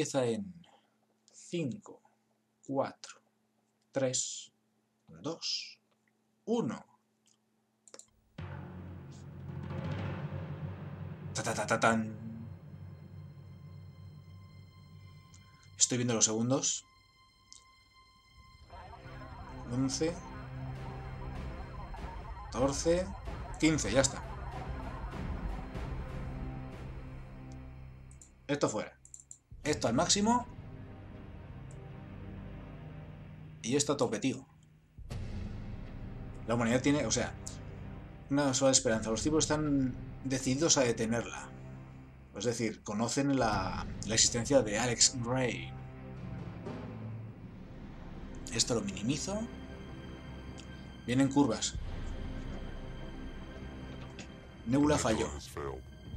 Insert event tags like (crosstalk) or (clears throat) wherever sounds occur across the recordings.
Empieza en 5, 4, 3, 2, 1. Ta, ta, ta, ta, tan. Estoy viendo los segundos. 11, 14, 15, ya está. Esto fuera. Esto al máximo. Y esto a tope, tío. La humanidad tiene, o sea, una sola esperanza. Los tipos están decididos a detenerla. Es decir, conocen la, la existencia de Alex Gray. Esto lo minimizo. Vienen curvas. Nebula falló.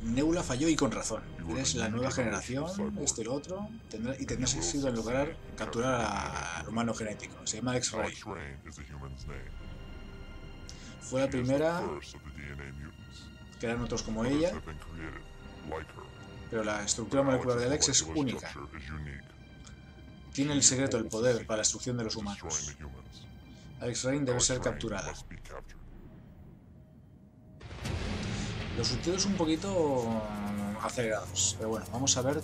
Nebula falló y con razón. Eres la nueva generación, esto y lo otro, tendrá, y tendrás éxito en lograr capturar al humano genético. Se llama X-Ray. Fue la primera, quedan otros como ella, pero la estructura molecular de Alex es única. Tiene el secreto, el poder para la destrucción de los humanos. Alex Rain debe ser capturada. Los subtítulos un poquito acelerados, pero bueno, vamos a ver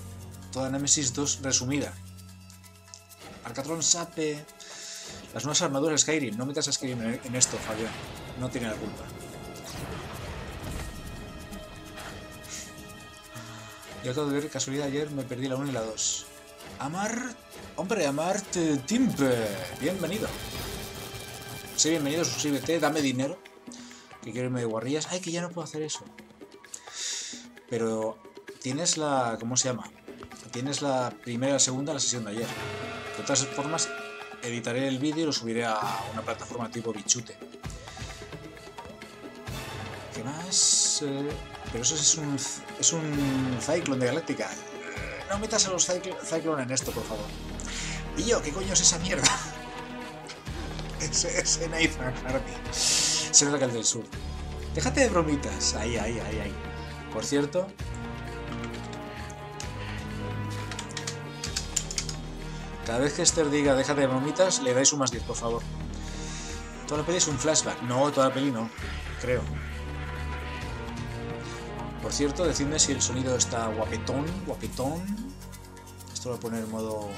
toda Nemesis 2 resumida. Arcatron Sape... Las nuevas armaduras Skyrim. No metas a Skyrim en esto, Fabián. No tiene la culpa. Yo acabo de ver casualidad ayer, me perdí la 1 y la 2. Amar... Hombre, Amart Timpe. Bienvenido. Sí, bienvenido, suscríbete, dame dinero. Que quiero irme de guarrillas. Ay, que ya no puedo hacer eso. Pero tienes la... ¿Cómo se llama? Tienes la primera y la segunda la sesión de ayer. De todas formas, editaré el vídeo y lo subiré a una plataforma tipo Bichute. ¿Qué más? Eh, pero eso es un, es un Cyclone de Galáctica. Eh, no metas a los Cyclone en esto, por favor. ¿Y yo? ¿Qué coño es esa mierda? (laughs) ese, ese Nathan Hardy. Se nota que el del sur. Déjate de bromitas. Ahí, ahí, ahí, ahí. Por cierto, cada vez que Esther diga déjate de bromitas, le dais un más 10, por favor. Toda la peli es un flashback. No, toda la peli no. Creo. Por cierto, decidme si el sonido está guapetón, guapetón. Esto lo voy a poner en modo...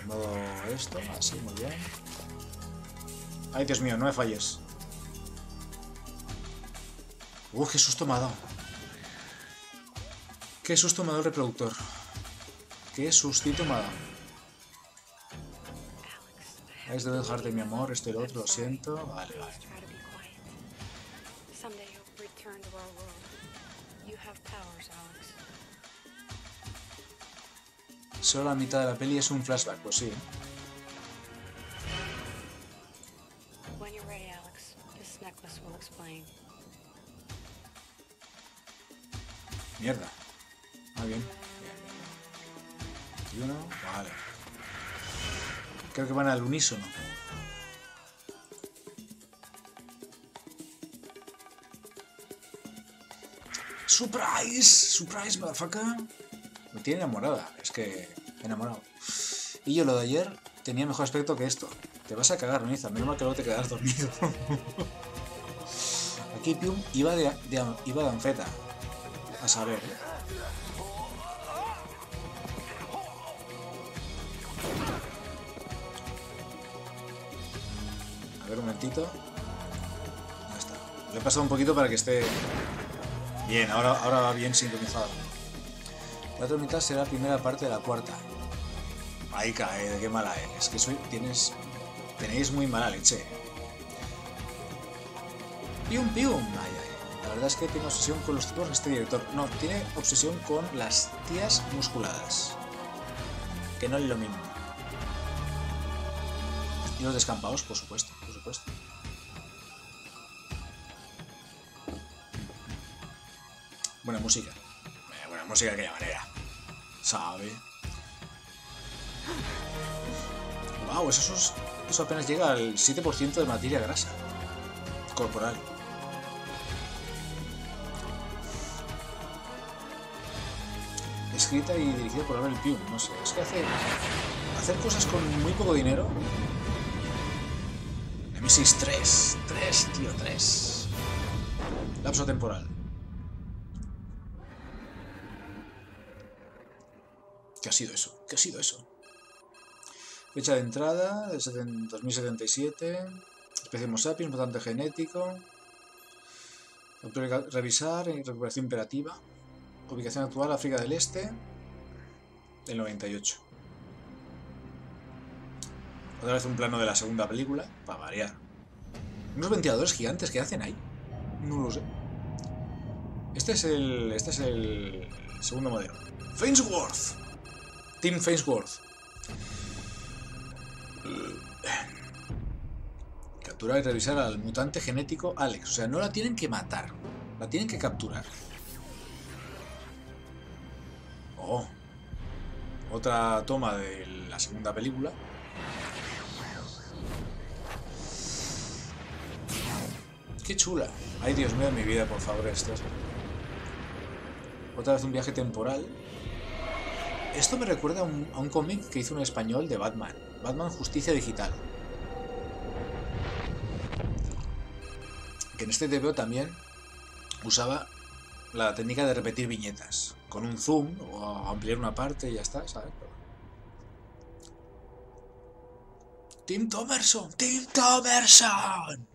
En modo esto, así, muy bien. Ay, Dios mío, no me falles. ¡Uh, qué susto me ha dado! ¡Qué susto me ha dado el reproductor! ¡Qué sustito me ha dado! Es de dejarte mi amor, esto y lo otro, lo siento. Vale, vale. Solo la mitad de la peli es un flashback, pues sí. Mierda. Ah, bien. bien. 21, vale. Creo que van al unísono. ¡Surprise! ¡Surprise, motherfucker! Me tiene enamorada. Es que... enamorado. Y yo lo de ayer tenía mejor aspecto que esto. Te vas a cagar, Niza. Menos mal que luego te quedas dormido. (laughs) Aquí Pium iba de, iba de anfeta. A saber. A ver un momentito. Ya está. Le he pasado un poquito para que esté bien. Ahora, ahora va bien sincronizado. La otra mitad será la primera parte de la cuarta. Ahí cae, qué mala eres. Que soy, tienes, tenéis muy mala leche. Pium, pium. Ay, ay. La verdad es que tiene obsesión con los tipos este director. No, tiene obsesión con las tías musculadas. Que no es lo mismo. Y los descampados, por supuesto, por supuesto. Buena música. Buena música de aquella manera. ¿Sabe? Wow, eso, es, eso apenas llega al 7% de materia grasa corporal. Escrita y dirigida por Abel Pugh, no sé, es que hace hacer cosas con muy poco dinero. Nemesis 3, 3, tío, 3. Lapso temporal. ¿Qué ha sido eso? ¿Qué ha sido eso? Fecha de entrada, de 2077. Especie Homo sapiens, mutante genético. Revisar, recuperación imperativa. Ubicación actual, África del Este. Del 98. Otra vez un plano de la segunda película, para variar. Unos ventiladores gigantes que hacen ahí. No lo sé. Este es el. Este es el segundo modelo. Fainsworth. Team Fainsworth. Capturar y revisar al mutante genético Alex. O sea, no la tienen que matar. La tienen que capturar. Oh. Otra toma de la segunda película. Qué chula. Ay, Dios mío, mi vida, por favor, esto. Otra vez un viaje temporal. Esto me recuerda a un, cómic que hizo un español de Batman. Batman Justicia Digital. Que en este TVO también usaba la técnica de repetir viñetas. Con un zoom o ampliar una parte y ya está, ¿sabes? Tim Thomerson, Tim Thomerson.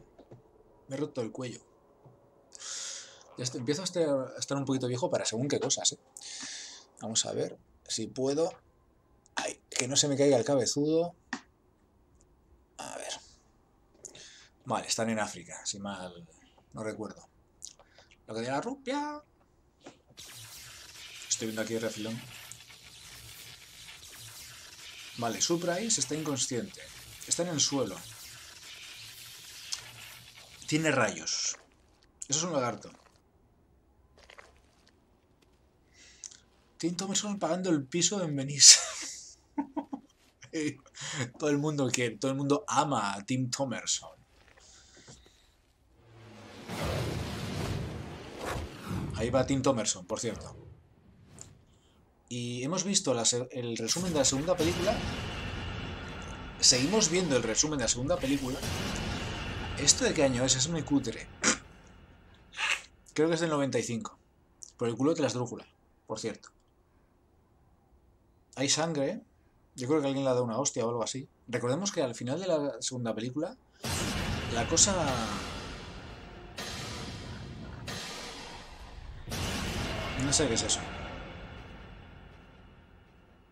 Me he roto el cuello. Ya empiezo a estar, un poquito viejo para según qué cosas, ¿eh? Vamos a ver si puedo... Ay, que no se me caiga el cabezudo. A ver. Vale, están en África, si mal no recuerdo. Lo que de la rupia. Estoy viendo aquí el refilón. Vale, Surprise está inconsciente. Está en el suelo. Tiene rayos. Eso es un lagarto. Tim Thomerson pagando el piso en Venice. (laughs) todo el mundo quiere, todo el mundo ama a Tim Thomerson. Ahí va Tim Thomerson, por cierto. Y hemos visto el resumen de la segunda película. Seguimos viendo el resumen de la segunda película. ¿Esto de qué año es? Es muy cutre. (coughs) Creo que es del 95. Por el culo de las drújulas, por cierto. Hay sangre. Yo creo que alguien le ha dado una hostia o algo así. Recordemos que al final de la segunda película, la cosa... No sé qué es eso.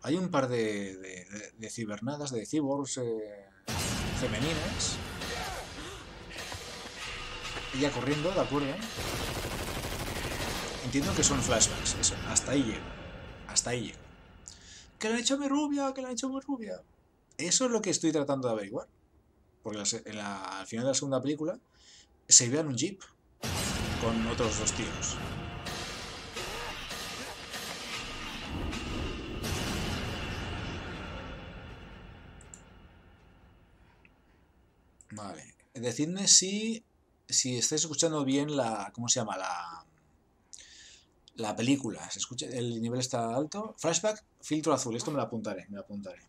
Hay un par de, de, cibernadas, de cyborgs eh, femeninas ella corriendo, ¿de acuerdo? Entiendo que son flashbacks, eso, hasta ahí llego. Hasta ahí llego. ¿Que le han hecho mi rubia? ¿Que le han hecho mi rubia? Eso es lo que estoy tratando de averiguar. Porque en la, al final de la segunda película se ve en un jeep con otros dos tíos. Decidme si si estáis escuchando bien la. ¿Cómo se llama? La. La película. ¿Se escucha? El nivel está alto. Flashback, filtro azul. Esto me lo apuntaré. Me lo apuntaré.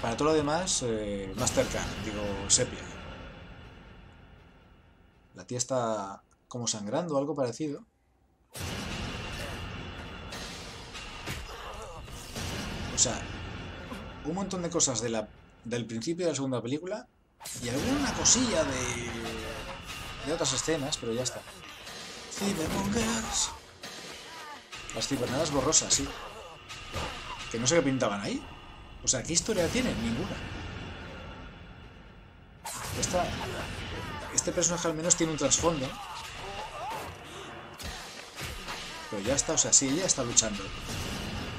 Para todo lo demás, eh, Mastercard, digo, sepia. La tía está como sangrando o algo parecido. O sea, un montón de cosas de la, del principio de la segunda película y alguna cosilla de, de otras escenas, pero ya está. Cybermongers. Las cibernadas borrosas, sí. Que no sé qué pintaban ahí. O sea, ¿qué historia tienen? Ninguna. Esta, este personaje al menos tiene un trasfondo. Pero ya está, o sea, sí, ella está luchando.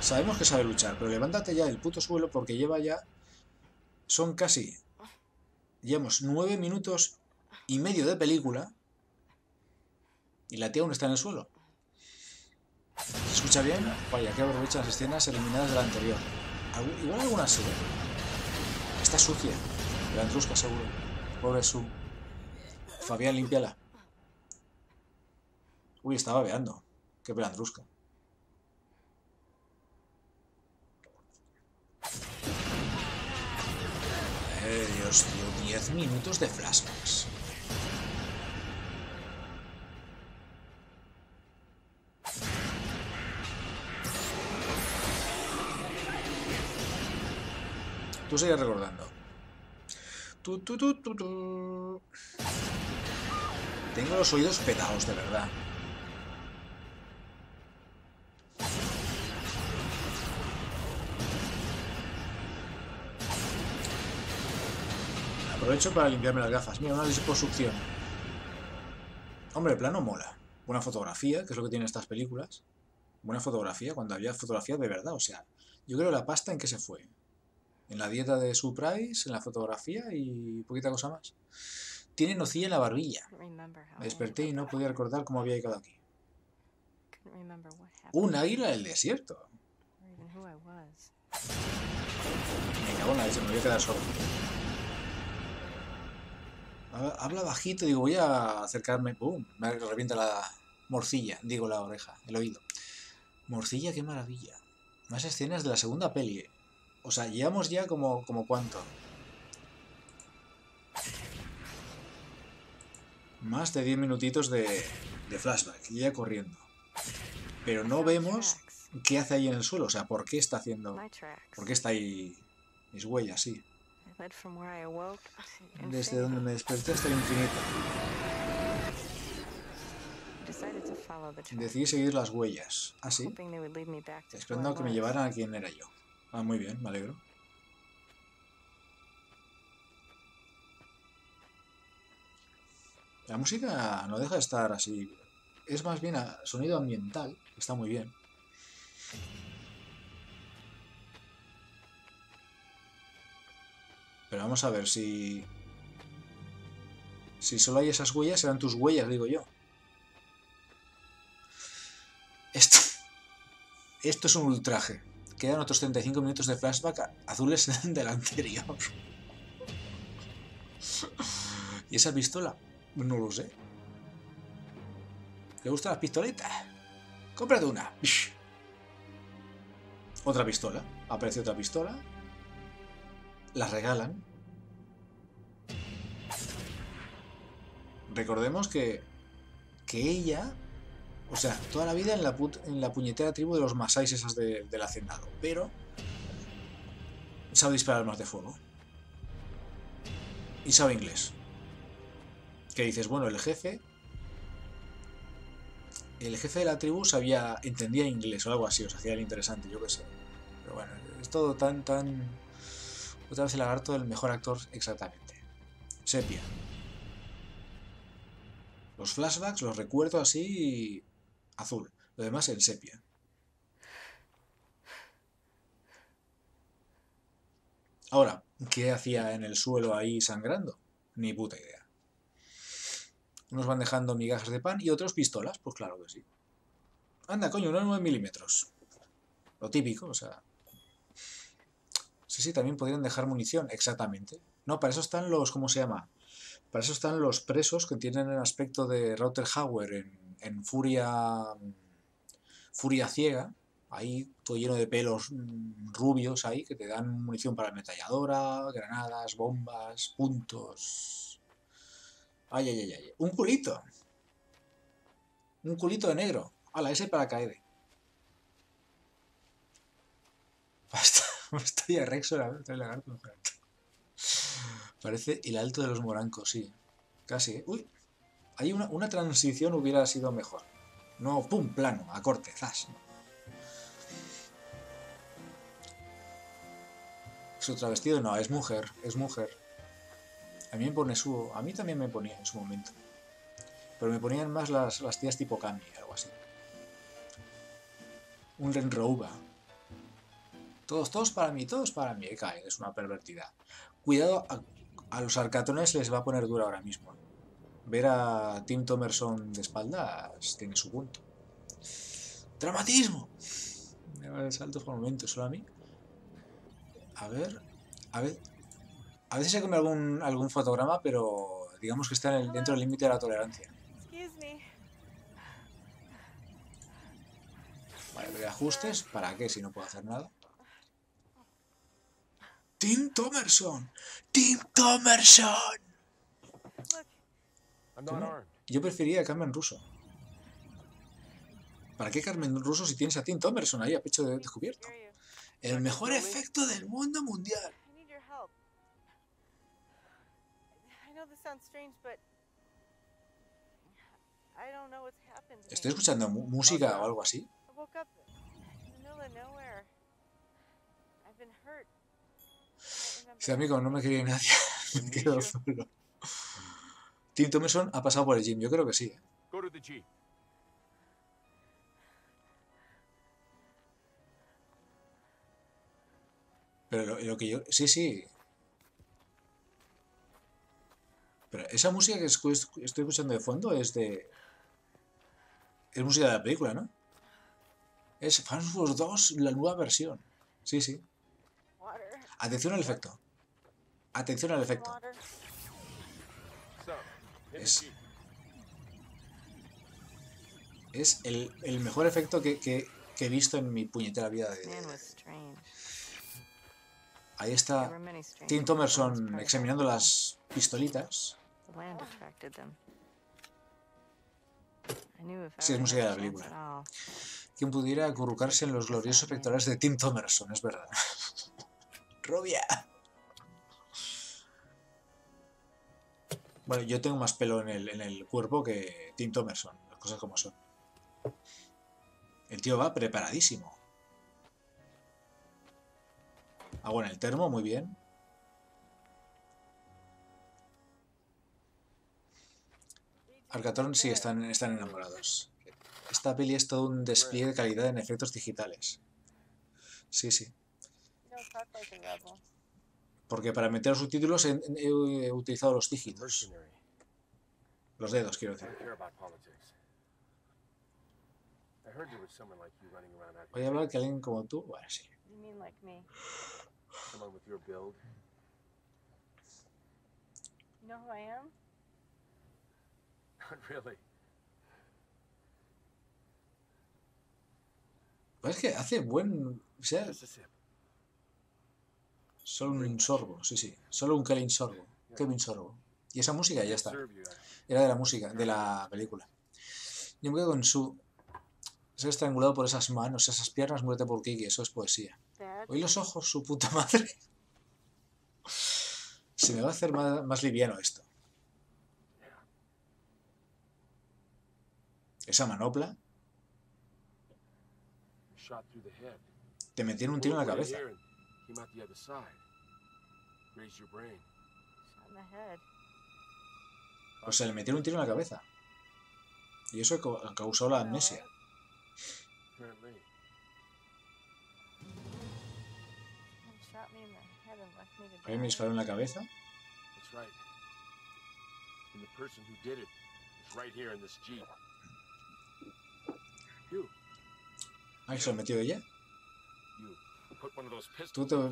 Sabemos que sabe luchar, pero levántate ya del puto suelo porque lleva ya... Son casi Llevamos nueve minutos y medio de película y la tía aún está en el suelo. ¿Se escucha bien? Vaya, que aprovecha las escenas eliminadas de la anterior. Igual alguna sí. ¿eh? Está sucia. La seguro. Pobre su. Fabián, límpiala. Uy, estaba veando. Qué pelandrusca. Dios, tío, 10 minutos de flashbacks. Tú sigues recordando. Tu, tu, tu. Tengo los oídos petados, de verdad. Aprovecho para limpiarme las gafas. Mira, una liposucción. Hombre, el plano mola. Buena fotografía, que es lo que tienen estas películas. Buena fotografía, cuando había fotografía de verdad. O sea, yo creo la pasta en que se fue. En la dieta de Surprise, en la fotografía y poquita cosa más. Tiene nocilla en la barbilla. Me desperté y no podía recordar cómo había llegado aquí. Un águila del desierto. Me cago en la leche, me voy a quedar sordo. Habla bajito, digo, voy a acercarme. ¡Pum! Me revienta la morcilla, digo la oreja, el oído. Morcilla, qué maravilla. Más escenas de la segunda peli. O sea, llevamos ya como, como cuánto. Más de 10 minutitos de, de flashback, ya corriendo. Pero no vemos qué hace ahí en el suelo, o sea, por qué está haciendo... ¿Por qué está ahí mis huellas, sí? Desde donde me desperté hasta el infinito. Decidí seguir las huellas. ¿Ah, sí? Esperando que me llevaran a quien era yo. Ah, muy bien, me alegro. La música no deja de estar así. Es más bien a sonido ambiental, está muy bien. Pero vamos a ver si... Si solo hay esas huellas, serán tus huellas, digo yo. Esto... Esto es un ultraje. Quedan otros 35 minutos de flashback azules (laughs) del anterior. ¿Y esa pistola? No lo sé. ¿Le gustan las pistoletas? Cómprate una. Otra pistola. Aparece otra pistola. Las regalan. Recordemos que, que ella, o sea, toda la vida en la, en la puñetera tribu de los masáis esas del hacendado, pero sabe disparar más de fuego. Y sabe inglés. Que dices, bueno, el jefe... El jefe de la tribu sabía, entendía inglés o algo así, os hacía el interesante, yo qué sé. Pero bueno, es todo tan, tan otra vez el lagarto del mejor actor exactamente. Sepia. Los flashbacks los recuerdo así azul. Lo demás en sepia. Ahora, ¿qué hacía en el suelo ahí sangrando? Ni puta idea. Unos van dejando migajas de pan y otros pistolas. Pues claro que sí. Anda, coño, unos 9 milímetros. Lo típico, o sea, Sí, también podrían dejar munición, exactamente. No, para eso están los, ¿cómo se llama? Para eso están los presos que tienen el aspecto de Router Hauer en, en Furia, Furia Ciega, ahí todo lleno de pelos mm, rubios ahí, que te dan munición para ametralladora, granadas, bombas, puntos. Ay, ay, ay, ay. Un culito. Un culito de negro. Ala, ese para (laughs) caer. Basta. Estoy a Rexo, lagarto. Parece el alto de los morancos, sí. Casi, ¿eh? Uy, hay una, una, transición hubiera sido mejor. No, pum, plano, a corte, zas. ¿Es otra vestido? No, es mujer, es mujer. A mí me pone su... A mí también me ponía en su momento. Pero me ponían más las, las tías tipo Cami, algo así. Un Renrouba. Todos, todos para mí, todos para mí. Es una pervertida. Cuidado, a, los arcatones les va a poner dura ahora mismo. Ver a Tim Thomerson de espaldas tiene su punto. ¡Dramatismo! Me va a saltos por momentos, solo a mí. A ver, a ver. A veces se come algún, algún fotograma, pero digamos que está en el, dentro del límite de la tolerancia. Reajustes, ¿para qué si no puedo hacer nada? Tim Thomerson. Tim Thomerson. Yo preferiría a Carmen Russo. ¿Para qué Carmen Russo si tienes a Tim Thomerson ahí a pecho de descubierto? El mejor efecto del mundo mundial. ¿Estoy escuchando música o algo así? Dice, amigo, no me quería nadie. (laughs) me quedo solo. Tim Thomerson ha pasado por el gym. Yo creo que sí. ¿eh? Pero lo, que yo... Sí, sí. Pero esa música que estoy escuchando de fondo es de... Es música de la película, ¿no? Es Fans 2, la nueva versión. Sí, sí. Atención al efecto. Atención al efecto. Es, es el, el, mejor efecto que, que, que, he visto en mi puñetera vida. De, Ahí está Tim Thomerson examinando las pistolitas. Sí, es música de la película. ¿Quién pudiera acurrucarse en los gloriosos pectorales de Tim Thomerson? Es verdad. Rubia. Bueno, yo tengo más pelo en el, en el cuerpo que Tim Thomerson, las cosas como son. El tío va preparadísimo. Hago en el termo, muy bien. Arcatron sí están, están enamorados. Esta peli es todo un despliegue de calidad en efectos digitales. Sí, sí. Porque para meter los subtítulos he, he utilizado los dígitos. Los dedos, quiero decir. Voy a hablar que alguien como tú. Bueno, sí. Really. Es que hace buen. O sea. Solo un sorbo, sí, sí. Solo un Kevin Sorbo. Kevin Sorbo. Y esa música ya está. Era de la música, de la película. Yo me quedo con su. Se estrangulado por esas manos, esas piernas, muerte por Kiki. Eso es poesía. Hoy los ojos, su puta (laughs) madre. Se me va a hacer más, liviano esto. Esa manopla. Te metieron un tiro en la cabeza. O sea, le metieron un tiro en la cabeza. Y eso causó la amnesia. ¿Alguien me disparó en la cabeza? Ah, ¿se lo metió ella? Tú te... No,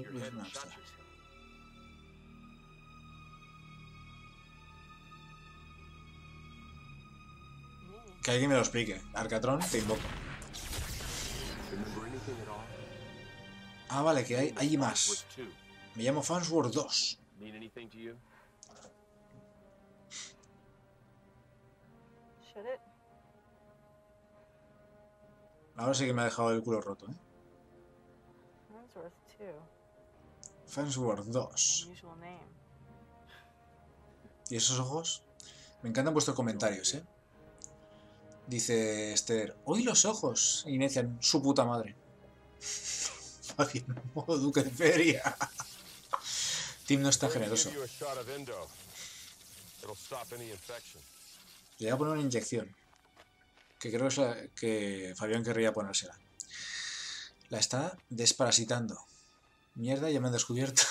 Que alguien me lo explique. Arcatron, te invoco. Ah, vale, que hay, hay más. Me llamo Fansworth 2. Ahora sí que me ha dejado el culo roto, ¿eh? Fansworth 2. ¿Y esos ojos? Me encantan vuestros comentarios, ¿eh? Dice Esther, hoy los ojos inician su puta madre. (laughs) modo duque de feria. (laughs) Tim no está generoso. Le voy a poner una inyección. Que creo que, Fabián querría ponérsela. La está desparasitando. Mierda, ya me han descubierto.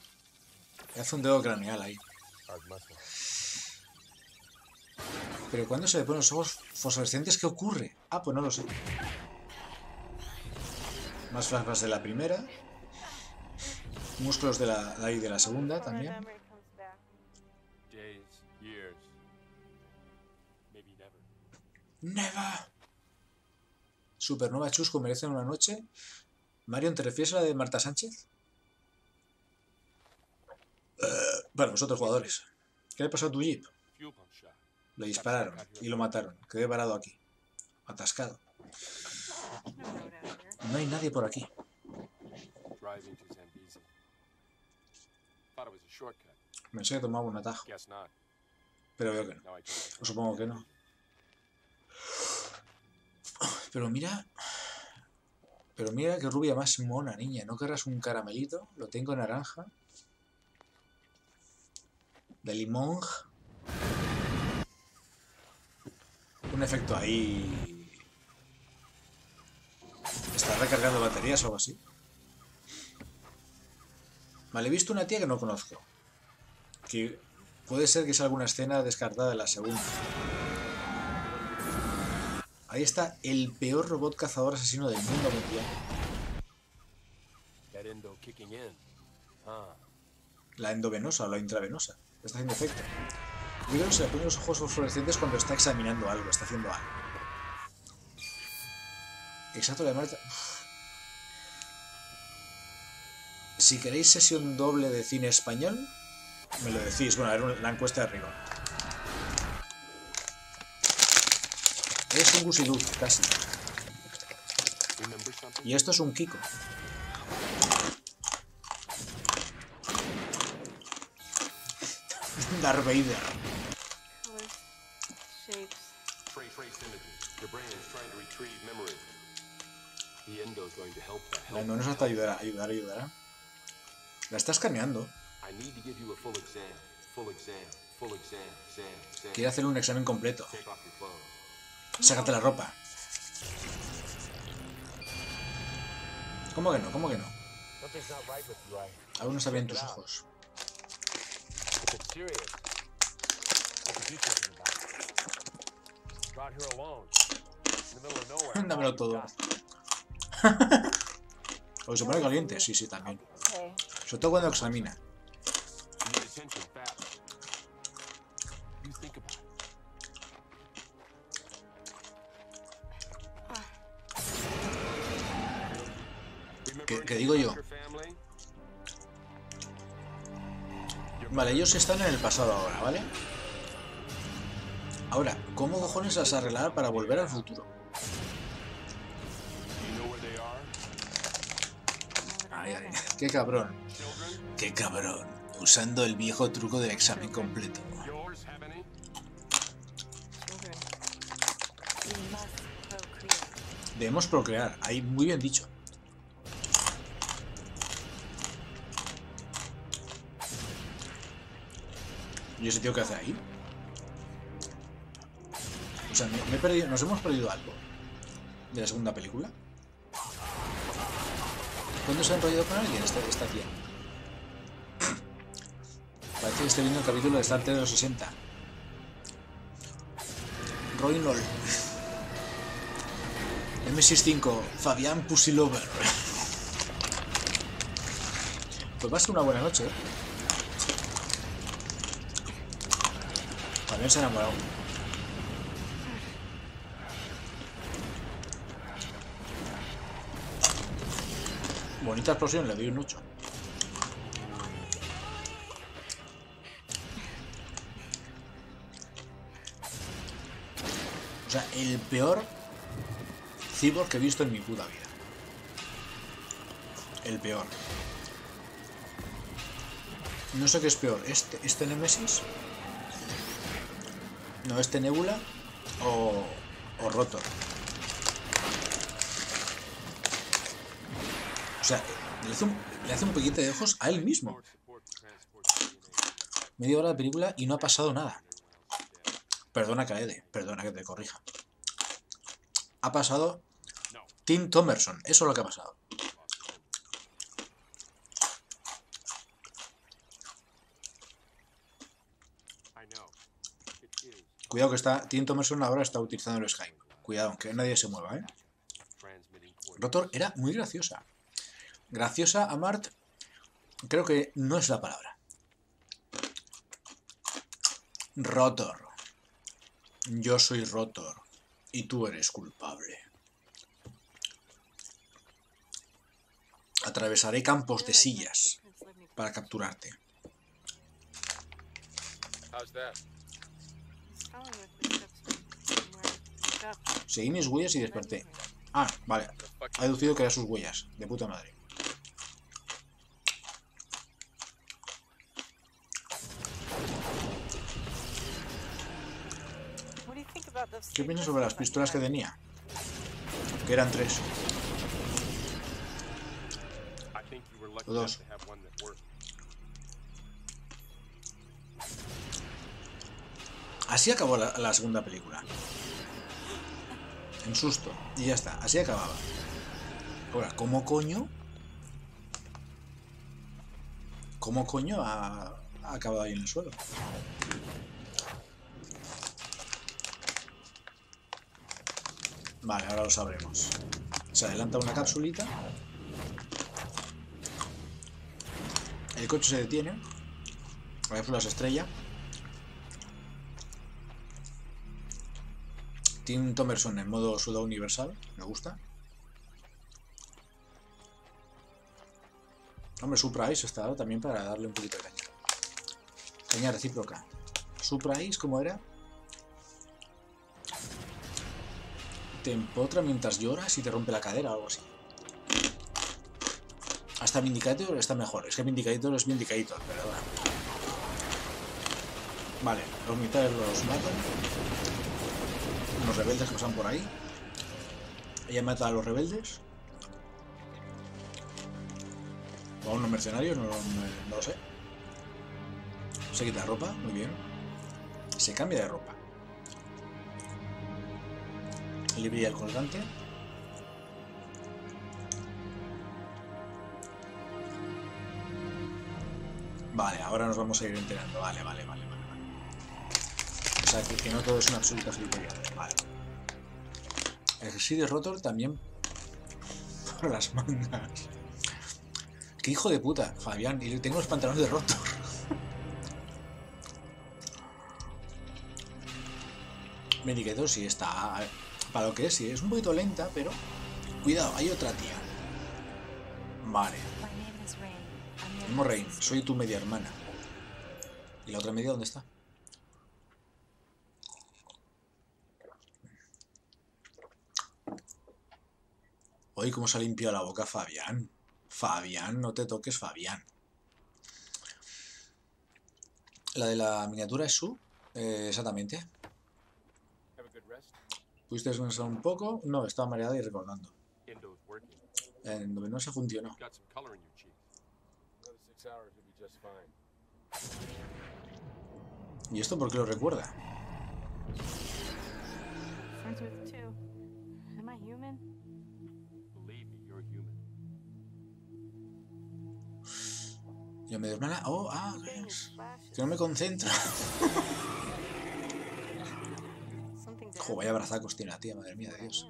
(laughs) Le hace un dedo craneal ahí. Pero cuando se le ponen los ojos fosforescentes, ¿qué ocurre? Ah, pues no lo sé. Más flashbacks de la primera músculos de la, de, de la segunda también. Never. Supernova Chusco merecen una noche. Marion, ¿te refieres a la de Marta Sánchez? Eh, bueno, vosotros jugadores. ¿Qué le pasó a tu jeep? Le dispararon y lo mataron. Quedé varado aquí. Atascado. No hay nadie por aquí. Pensé que tomaba un atajo, pero veo que no. O supongo que no. Pero mira... Pero mira qué rubia más mona, niña. ¿No querrás un caramelito? Lo tengo naranja. De limón. Un efecto ahí... ¿Está recargando baterías o algo así? Vale, he visto una tía que no conozco. Que puede ser que sea alguna escena descartada de la segunda. Ahí está el peor robot cazador asesino del mundo mundial. Huh. La endovenosa o la intravenosa. Está haciendo efecto. Que se le ponen los ojos fosforescentes cuando está examinando algo, está haciendo algo. Exacto, la Marta. Si queréis sesión doble de cine español, me lo decís. Bueno, a ver la encuesta de arriba. Es un gusiluz, casi. Y esto es un Kiko. (laughs) Darth Vader. La nos hasta ayudará, ayudar, ayudará. La está escaneando. Quiere hacer un examen completo. Sácate la ropa. ¿Cómo que no? ¿Cómo que no? Aún no está bien tus ojos. Dámelo todo. O (laughs) se pone caliente, sí, sí, también. Sobre todo cuando examina. ¿Qué- qué digo yo? Vale, ellos están en el pasado ahora, ¿vale? Ahora, ¿cómo cojones las arreglar para volver al futuro? Ay, ay, (laughs) qué cabrón. Qué cabrón. Usando el viejo truco del examen completo. Debemos procrear. Ahí, muy bien dicho. ¿Y ese tío qué hace ahí? Nos hemos perdido algo de la segunda película. ¿Cuándo se ha enrollado con alguien esta, esta tía? (clears throat) Parece que estoy viendo el capítulo de Star Trek de los 60. Roinol. M65, Fabián Pusilover. (laughs) Pues va a ser una buena noche, ¿eh? Fabián se ha enamorado. Bonita explosión, le doy un 8. O sea, el peor cyborg que he visto en mi puta vida. El peor. No sé qué es peor, este, este Nemesis. No, este Nebula o, o Rotor. Sea, le hace, un, le de ojos a él mismo. Media hora de película y no ha pasado nada. Perdona, Kaede, perdona que te corrija. Ha pasado Tim Thomerson, eso es lo que ha pasado. Cuidado que está, Tim Thomerson ahora está utilizando el Skype. Cuidado, que nadie se mueva, ¿eh? Rotor era muy graciosa. Graciosa a Mart, creo que no es la palabra. Rotor. Yo soy Rotor. Y tú eres culpable. Atravesaré campos de sillas para capturarte. Seguí mis huellas y desperté. Ah, vale. Ha deducido que eran sus huellas. De puta madre. ¿Qué piensas sobre las pistolas que tenía? Que eran tres. Dos. Así acabó la, segunda película. En susto. Y ya está. Así acababa. Ahora, ¿cómo coño? ¿Cómo coño ha acabado ahí en el suelo? Vale, ahora lo sabremos. Se adelanta una capsulita. El coche se detiene. La cápsula se estrella. Tim Thomerson en modo soldado universal. Me gusta. Hombre, Supra Ice está también para darle un poquito de caña. Caña recíproca. Supra Ice, ¿cómo era? Te empotra mientras lloras y te rompe la cadera o algo así. Hasta Vindicator está mejor. Es que Vindicator es Vindicator, bueno. Vale, los militares los matan. Unos rebeldes que pasan por ahí. Ella mata a los rebeldes. O a unos mercenarios, no lo sé. Se quita ropa, muy bien. Se cambia de ropa. Le brilla el colgante. Vale, ahora nos vamos a ir enterando. Vale, vale, vale, vale. O sea, que, que no todo es una absoluta gilipollez. Vale. El Sirio Rotor también (laughs) por las mangas. Qué hijo de puta, Fabián. Y tengo los pantalones de Rotor. Medicator sí está. Para lo que es, sí. Es un poquito lenta, pero. Cuidado, hay otra tía. Vale. Sister. soy tu media hermana. ¿Y la otra media dónde está? Hoy cómo se ha limpiado la boca Fabián. Fabián, no te toques, Fabián. La de la miniatura es su. eh, exactamente. Have a good rest. ¿Pudiste descansar un poco? No, estaba mareada y recordando. En donde no se funcionó. ¿Y esto por qué lo recuerda? ¿Y la media hermana? Oh, ah, que no me concentro. (laughs) Jo, vaya brazacos tiene la tía, madre mía de. Dios.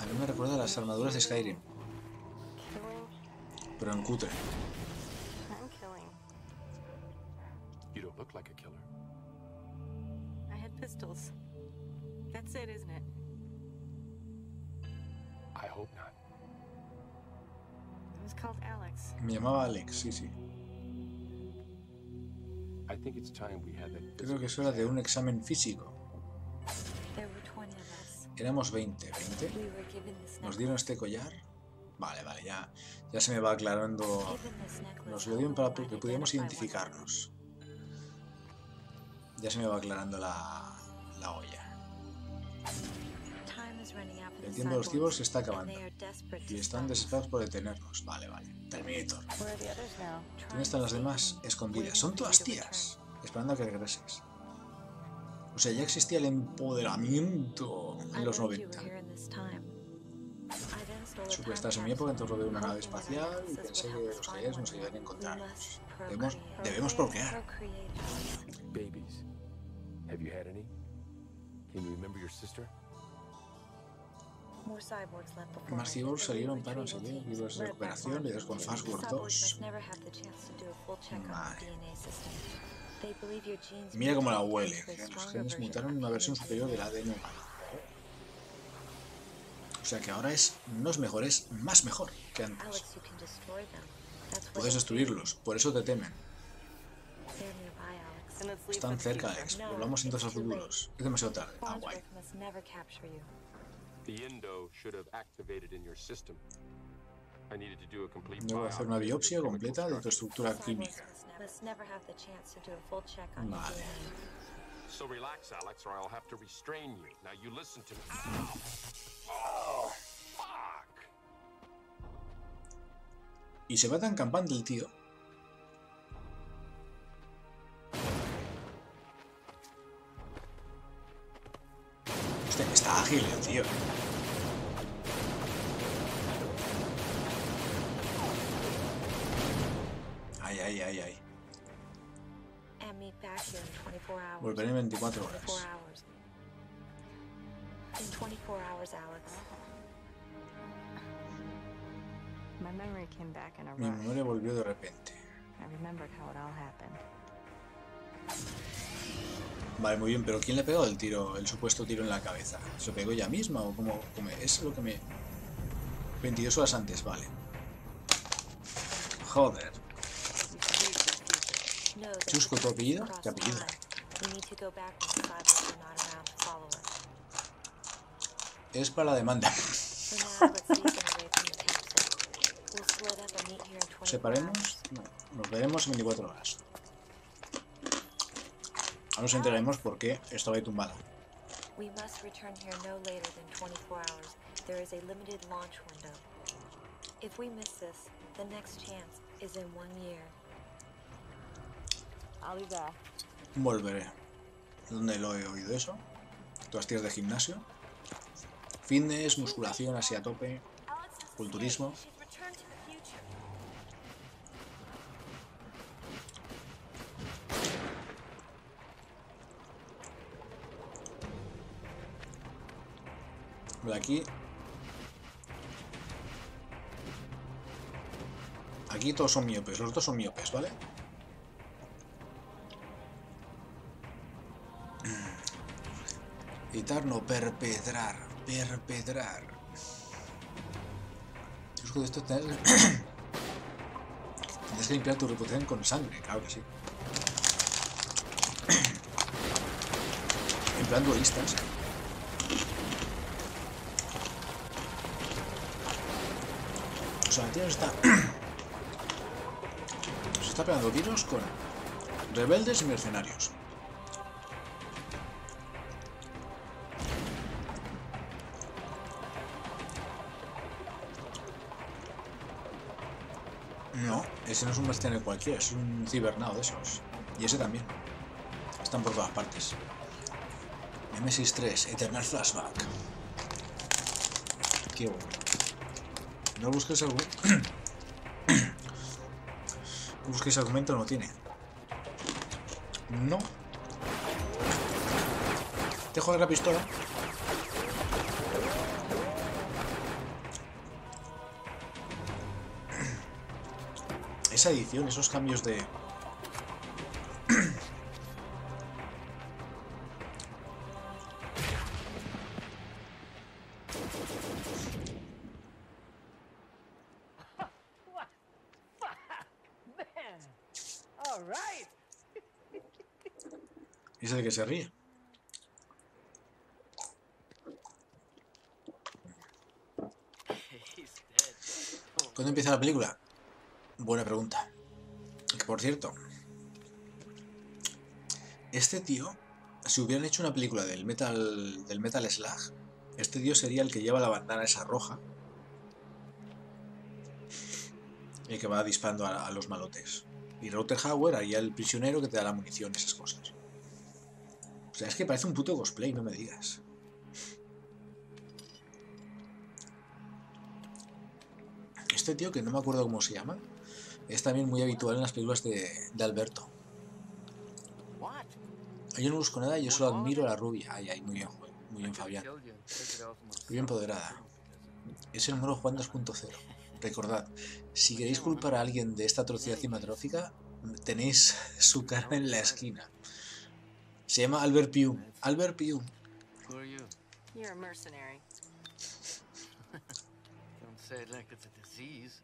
A mí me recuerda a las armaduras de Skyrim, pero en cutre. You don't look like a killer. I had pistols. That's it, isn't it? I hope not. It was called Alex. Me llamaba Alex, sí, sí. Creo que es hora de un examen físico. There were 20 of us. Éramos 20, 20. We were given this Nos dieron este collar. Vale, vale, ya, ya se me va aclarando. Nos lo dieron para que pudiéramos identificarnos. Ya se me va aclarando la, la olla. El tiempo de los cyborgs, se está and acabando. Y están desesperados por detenernos. Vale, vale. Terminator. ¿Dónde están las demás? Escondidas. Son todas tías. Esperando a que regreses. O sea, ya existía el empoderamiento en los 90. Supe estar en mi época, entonces robé una nave espacial y pensé que los aliados nos ayudarían a encontrarnos. Debemos, debemos procrear. Babies. Have you had any? Can you remember your sister? Más cyborgs salieron para seguir libros de recuperación, líderes con Fastword 2. Vale. Y mira cómo la huele. Los genes mutaron en una versión superior del ADN humano. sea que ahora es, no es mejor, es más mejor que antes. Puedes destruirlos, por eso te temen. Están cerca. Alex. Volvamos entonces a futuros. Es demasiado tarde. Ah, guay. The endo should have activated in your system. I needed to do a complete Debo hacer una biopsia completa de tu estructura química. must never, must never have the chance to do a full check on your Vale. So relax, Alex, or I'll have to restrain you. Now you listen to me. Ow! Oh, fuck! Y se va tan campante el tío. Hostia, está ágil el tío. Ay, ay, ay, ay. And meet back here in 24 hours. Volveré en 24 horas. 24 hours. In 24 hours, Alex. My memory came back in a Mi memoria volvió de repente. I remembered how it all happened. Vale, muy bien, pero ¿quién le pegado el tiro, el supuesto tiro en la cabeza? ¿Se lo pegó ella misma o cómo? Es lo que me... 22 horas antes, vale. Joder. Chusco, ¿tu apellido? ¿Qué apellido? Es para la demanda. For now, let's leave them away from the capsule. We'll split up and meet here in 24 ¿Separemos? nos veremos en 24 horas. Ahora nos enteraremos por qué estaba ahí tumbada. We must return here no later than 24 hours. There is a limited launch window. If we miss this, the next chance is in one year. I'll be back. Volveré. ¿Dónde lo he oído eso? Todas tías de gimnasio. Fitness, musculación así a tope. Culturismo. Vale, aquí. Aquí todos son miopes, los dos son miopes, ¿vale? Evitar no perpetrar, perpetrar. Que esto (coughs) que limpiar tu reputación con sangre, claro que sí. (coughs) En plan duelistas. O sea, tío está. (clears throat) Se está pegando tiros con rebeldes y mercenarios. No, ese no es un mercenario cualquiera, es un cibernado de esos. Y ese también. Están por todas partes. Nemesis 3, Eternal Flashback. Qué bueno. No busques algún... (coughs) no busques argumento, no tiene. No. Te joder la pistola. Esa edición, esos cambios de... que se dead. ¿Cuándo empieza la película? Buena pregunta. Por cierto, este tío, si hubieran hecho una película del Metal, del metal Slug, este tío sería el que lleva la bandana esa roja. El que va disparando a, a los malotes. Y Rutherhauer haría el prisionero que te da la munición, esas cosas. Sea, es que parece un puto cosplay, no me digas. Este tío, que no me acuerdo cómo se llama, es también muy habitual en las películas de, Alberto. Yo no busco nada, yo solo admiro a la rubia. Ay, ay, muy bien, muy bien, Fabián. Muy bien poderada. Es el mono Juan 2.0. Recordad, si queréis culpar a alguien de esta atrocidad cinematográfica, tenéis su cara en la esquina. Se llama Albert Pugh. Albert Pugh. You're a mercenary. Don't say it like it's a disease.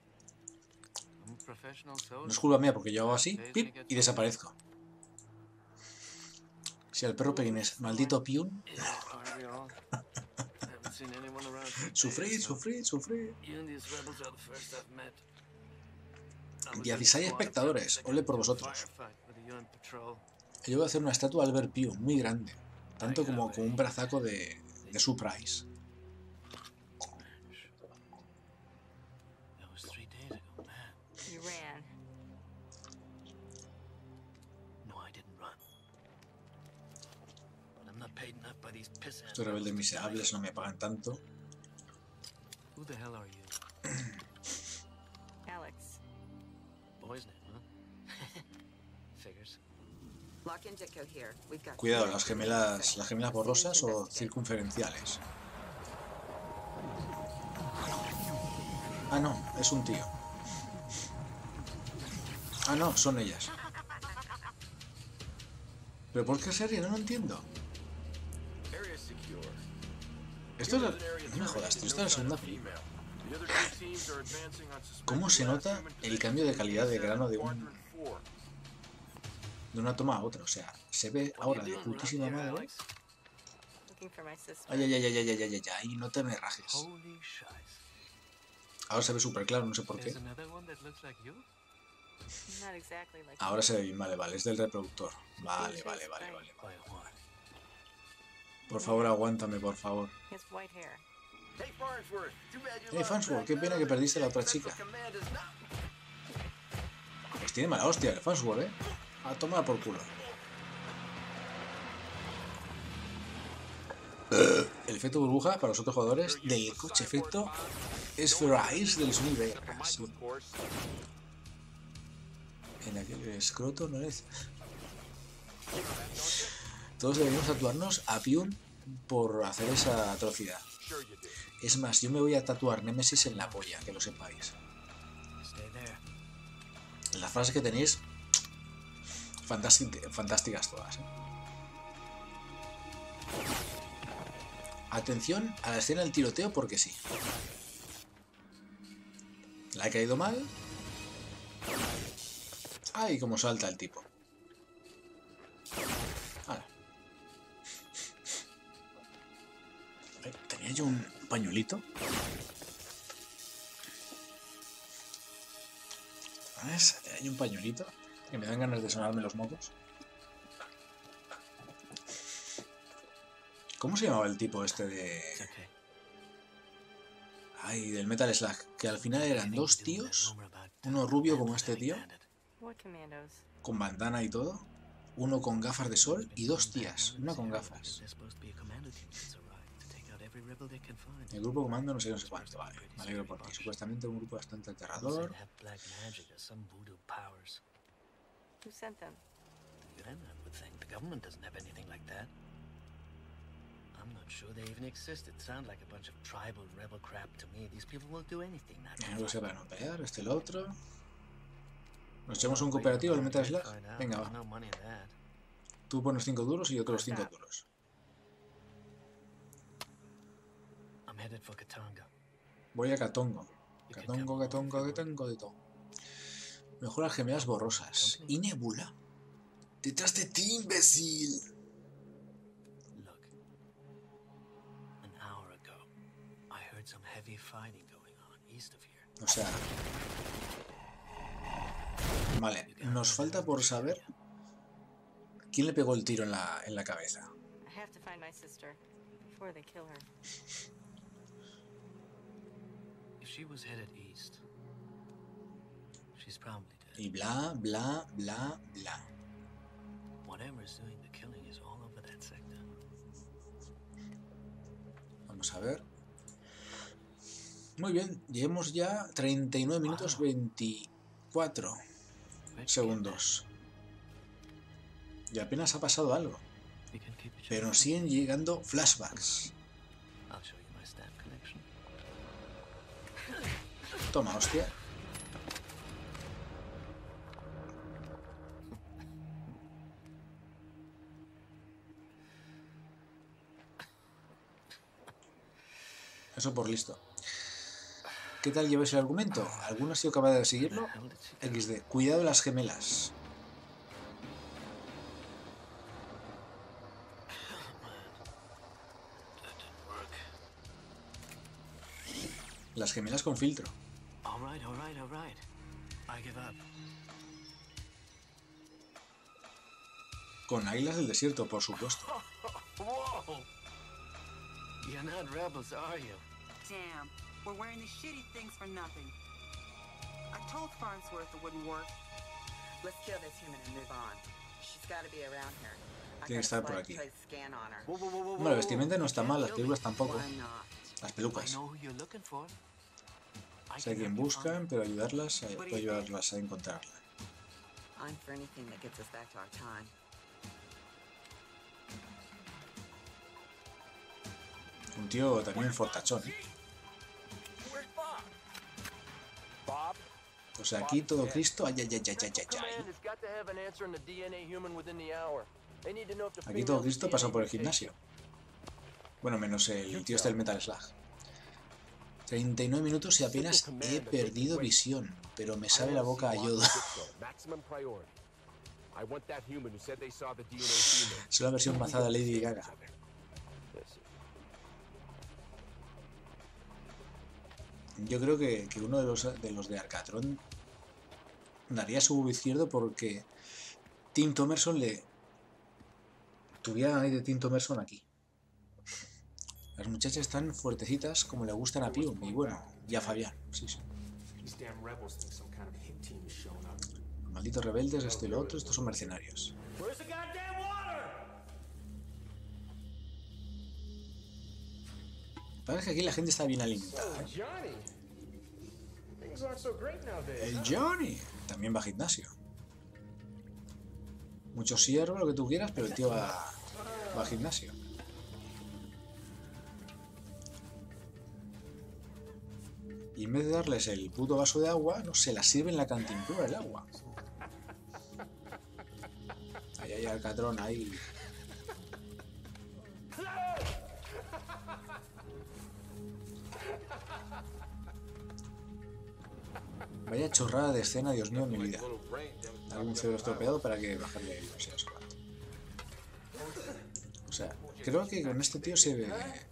No es culpa mía porque yo hago así pip, y desaparezco. Si al perro peguines, maldito Pugh. sufrid, sufrid, sufrid. 16 espectadores, ole por vosotros. Yo voy a hacer una estatua de Albert Pío, muy grande. Tanto como, como un brazaco de, de Surprise. Estos rebeldes miserables no me pagan tanto. (clears throat) Cuidado, las gemelas, las gemelas borrosas o circunferenciales. Ah, no, es un tío. Ah, no, son ellas. ¿Pero por qué serie? No lo entiendo. Esto es la... No me jodas, esto es la segunda ¿Cómo se nota el cambio de calidad de grano de, un de una toma a otra. O sea, se ve ahora de putísima madre. Ay, ay, ay, ay, ay, ay, ay, ay, no te me rajes. Ahora se ve súper claro, no sé por qué. Ahora se ve bien, vale, vale, es del reproductor. Vale, vale, vale, vale. Por favor, aguántame, por favor. Hey, Fansworth, qué pena que perdiste la otra chica. Pues tiene mala hostia el Fansworth, eh. eh. A tomar por culo. El efecto burbuja para los otros jugadores del coche efecto es Ferraris del Sony Vegas. En aquel escroto no es. Todos deberíamos tatuarnos a Piun por hacer esa atrocidad. Es más, yo me voy a tatuar Nemesis en la polla, que lo sepáis. Las frases que tenéis, fantástic- fantásticas todas. ¿eh? Atención a la escena del tiroteo porque sí. ¿La he caído mal? ¡Ay, cómo salta el tipo! ¿Tenía yo un pañuelito? ¿Ves? Tenía yo un pañuelito que me dan ganas de sonarme los mocos. ¿Cómo se llamaba el tipo este de... Ay, del Metal Slug? Que al final eran dos tíos, uno rubio como este tío, con bandana y todo, uno con gafas de sol y dos tías, una con gafas. El grupo comando no sé no sé cuánto, vale. Me alegro por ti. Supuestamente un grupo bastante aterrador. Who sent them? The UN, I would think. The government doesn't have anything like that. I'm not sure they even exist. It sounds like a bunch of tribal rebel crap to me. These people will do anything not to No lo sé fight. para no pelear, este el otro. Nos echamos un cooperativo del Metal out. Venga, va. Tú pones 5 duros y yo otros 5 duros. Voy a Catongo. Catongo, Catongo, Catongo, de mejor las gemelas borrosas. ¿Y Nebula? ¡Detrás de ti, imbécil! O sea... Vale, nos falta por saber... ¿Quién le pegó el tiro en la, en la cabeza? She's probably dead. Y bla, bla, bla, bla. Whatever's doing the killing is all over that sector. Vamos a ver. Muy bien, llevamos ya 39 minutos 24 you get segundos. Y apenas ha pasado algo. Pero siguen llegando flashbacks. Toma, hostia. Eso por listo. ¿Qué tal lleváis el argumento? ¿Alguno ha sido capaz de seguirlo? XD. Cuidado las gemelas. Las gemelas con filtro. Con águilas del desierto, por supuesto. (laughs) You're not rebels, are you? Damn, we're wearing these shitty things for nothing. I told Farnsworth it wouldn't work. Let's kill this human and move on. She's got to be around here. Tiene que estar por aquí. Bueno, la vestimenta no está mal, las películas tampoco. Las pelucas. Sé a quién buscan, pero ayudarlas, a, puedo ayudarlas a encontrarla. I'm for anything that gets us back to our time. Un tío también fortachón. ¿eh? Sea, aquí todo Cristo. Ay, ay, ay, ay, ay, ay, Aquí todo Cristo pasó por el gimnasio. Bueno, menos el tío este del Metal Slug. 39 minutos y apenas he perdido visión, pero me sabe la boca a yodo. (laughs) Es la versión mazada Lady Gaga. Yo creo que, que uno de los, de los de Arcatron daría su huevo izquierdo porque Tim Thomerson le tuviera ahí de Tim Thomerson aquí. Las muchachas están fuertecitas como le gustan a Pium y bueno, y a Fabián. Sí, sí. Malditos rebeldes, esto y lo otro, estos son mercenarios. Parece que aquí la gente está bien alimentada. nowadays. El? Johnny también va a gimnasio. Mucho hierro, lo que tú quieras, pero el tío va, va a gimnasio. Y en vez de darles el puto vaso de agua, no se la sirve en la cantimplora el agua. Ahí hay alcatrón, ahí. Vaya chorrada de escena, Dios mío, en mi vida. Algún cerebro estropeado para que bajarle no sé, cuánto. O sea, creo que con este tío se,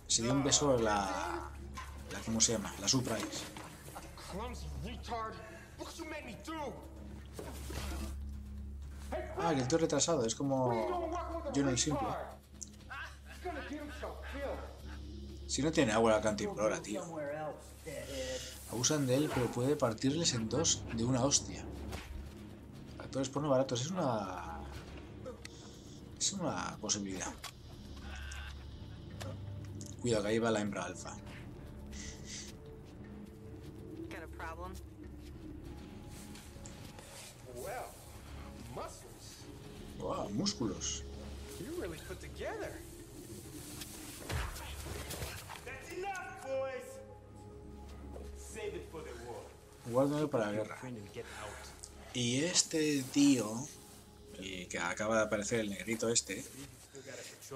se dio un beso a la, la. ¿Cómo se llama? La Surprise. Ah, el tío retrasado, es como. Yo no el simple. Si no tiene agua la cantimplora, tío. Abusan de él, pero puede partirles en dos de una hostia. Actores porno baratos, es una. Es una posibilidad. Cuidado, que ahí va la hembra alfa. Wow, músculos. You really put together. Guárdalo para la guerra. Y este tío, el que acaba de aparecer el negrito este,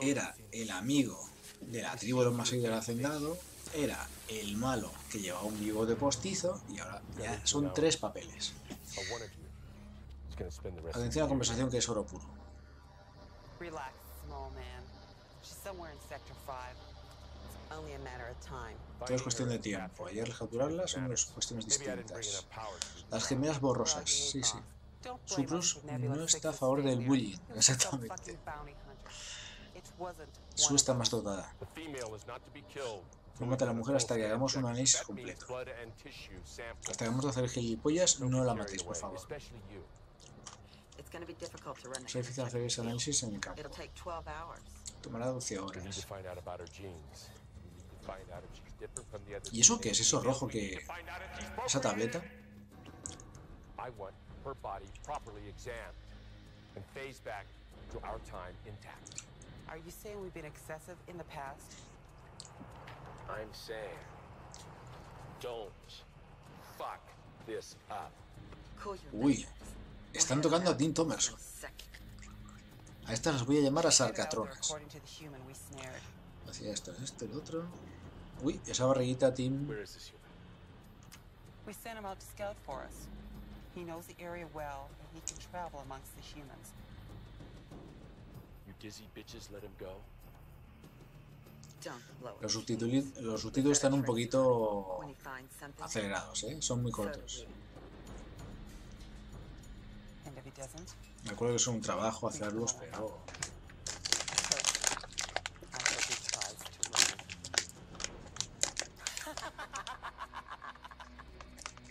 era el amigo de la tribu de los Masai del Hacendado, era el malo que llevaba un bigote postizo y ahora ya son tres papeles. Atención a la conversación que es oro puro. Relax, small man. She's somewhere in Sector 5. It's only a matter of time. Todo es cuestión de tiempo. Ayer capturarlas son dos cuestiones distintas. Las gemelas borrosas, sí, sí. Suprus no está a favor del bullying, (laughs) exactamente. Su está más dotada. No a la mujer hasta que hagamos un análisis completo. Hasta que vamos a hacer gilipollas, no la matéis, por favor. Es difícil hacer ese análisis en el campo. It'll take 12 hours. Tomará 12 We need to horas. ¿Y eso qué es eso rojo que- Esa tableta. I want her body properly examined and phased back to our time intact. Are you saying we've been excessive in the past? I'm saying, don't fuck this up. Uy, están tocando a Tim Thomerson. A estas las voy a llamar a sarcatronas. Hacía esto, esto, el otro. Uy, esa barriguita Tim. We sent him out to scout for us. He knows the area well, and he can travel amongst the humans. You dizzy bitches let him go? Los, subtituli- los subtítulos están un poquito acelerados, ¿eh? Son muy cortos. Me acuerdo que es un trabajo hacerlos, pero I hope he tries to learn.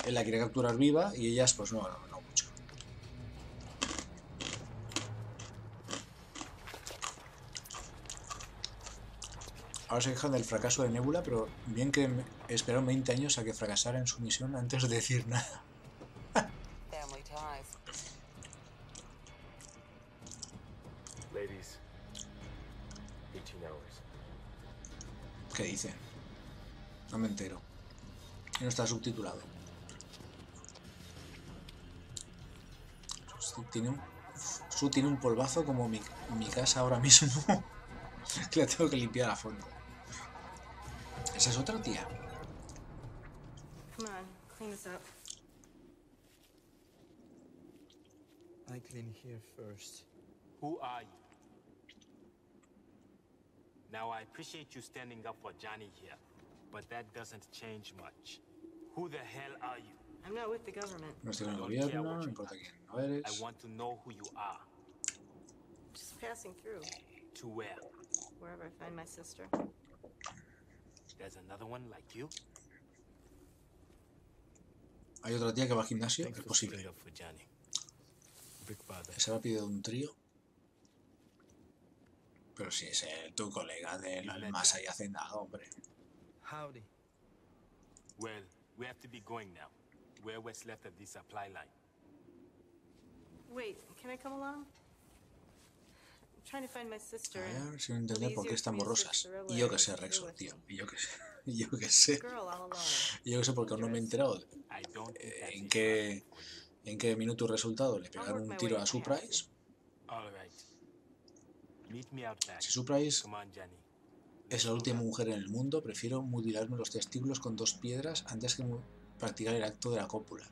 Él la quiere capturar viva y ellas, pues no, no, no mucho. Ahora se quejan del fracaso de Nebula, pero bien que esperaron 20 años a que fracasara en su misión antes de decir nada. Family ties. Ladies, 18 hours. ¿Qué dice? No me entero. Y no está subtitulado. Tiene un, Su tiene un polvazo como mi, mi casa ahora mismo. (laughs) que la tengo que limpiar a fondo. Esa es otra tía. Come on, clean this up. I clean here first. Who are you? Now, I appreciate you standing up for Johnny here, but that doesn't change much. Who the hell are you? I'm not with the government. No estoy en el I gobierno, no you importa are. quién no I eres. want to know who you are. Just passing through, To where? wherever I find my sister. There's another one like you? Hay otra tía que va al gimnasio, es posible. Se ha pedido un trío. Pero si es el, tu colega del más allá hacendado, hombre. Howdy. Well, we have to be going now. We're what's left of the supply line. Wait, can I come along? I'm trying to find my sister. A ver si no entender por qué están borrosas. Y yo que sé, Rexor, (laughs) tío. Y yo que sé. (laughs) Y yo que sé. Y yo que sé porque aún no me he enterado I don't think eh, en qué, en qué minuto y resultado le pegaron un tiro a Surprise. Si Surprise es la última mujer en el mundo, prefiero mutilarme los testículos con dos piedras antes que practicar el acto de la cópula.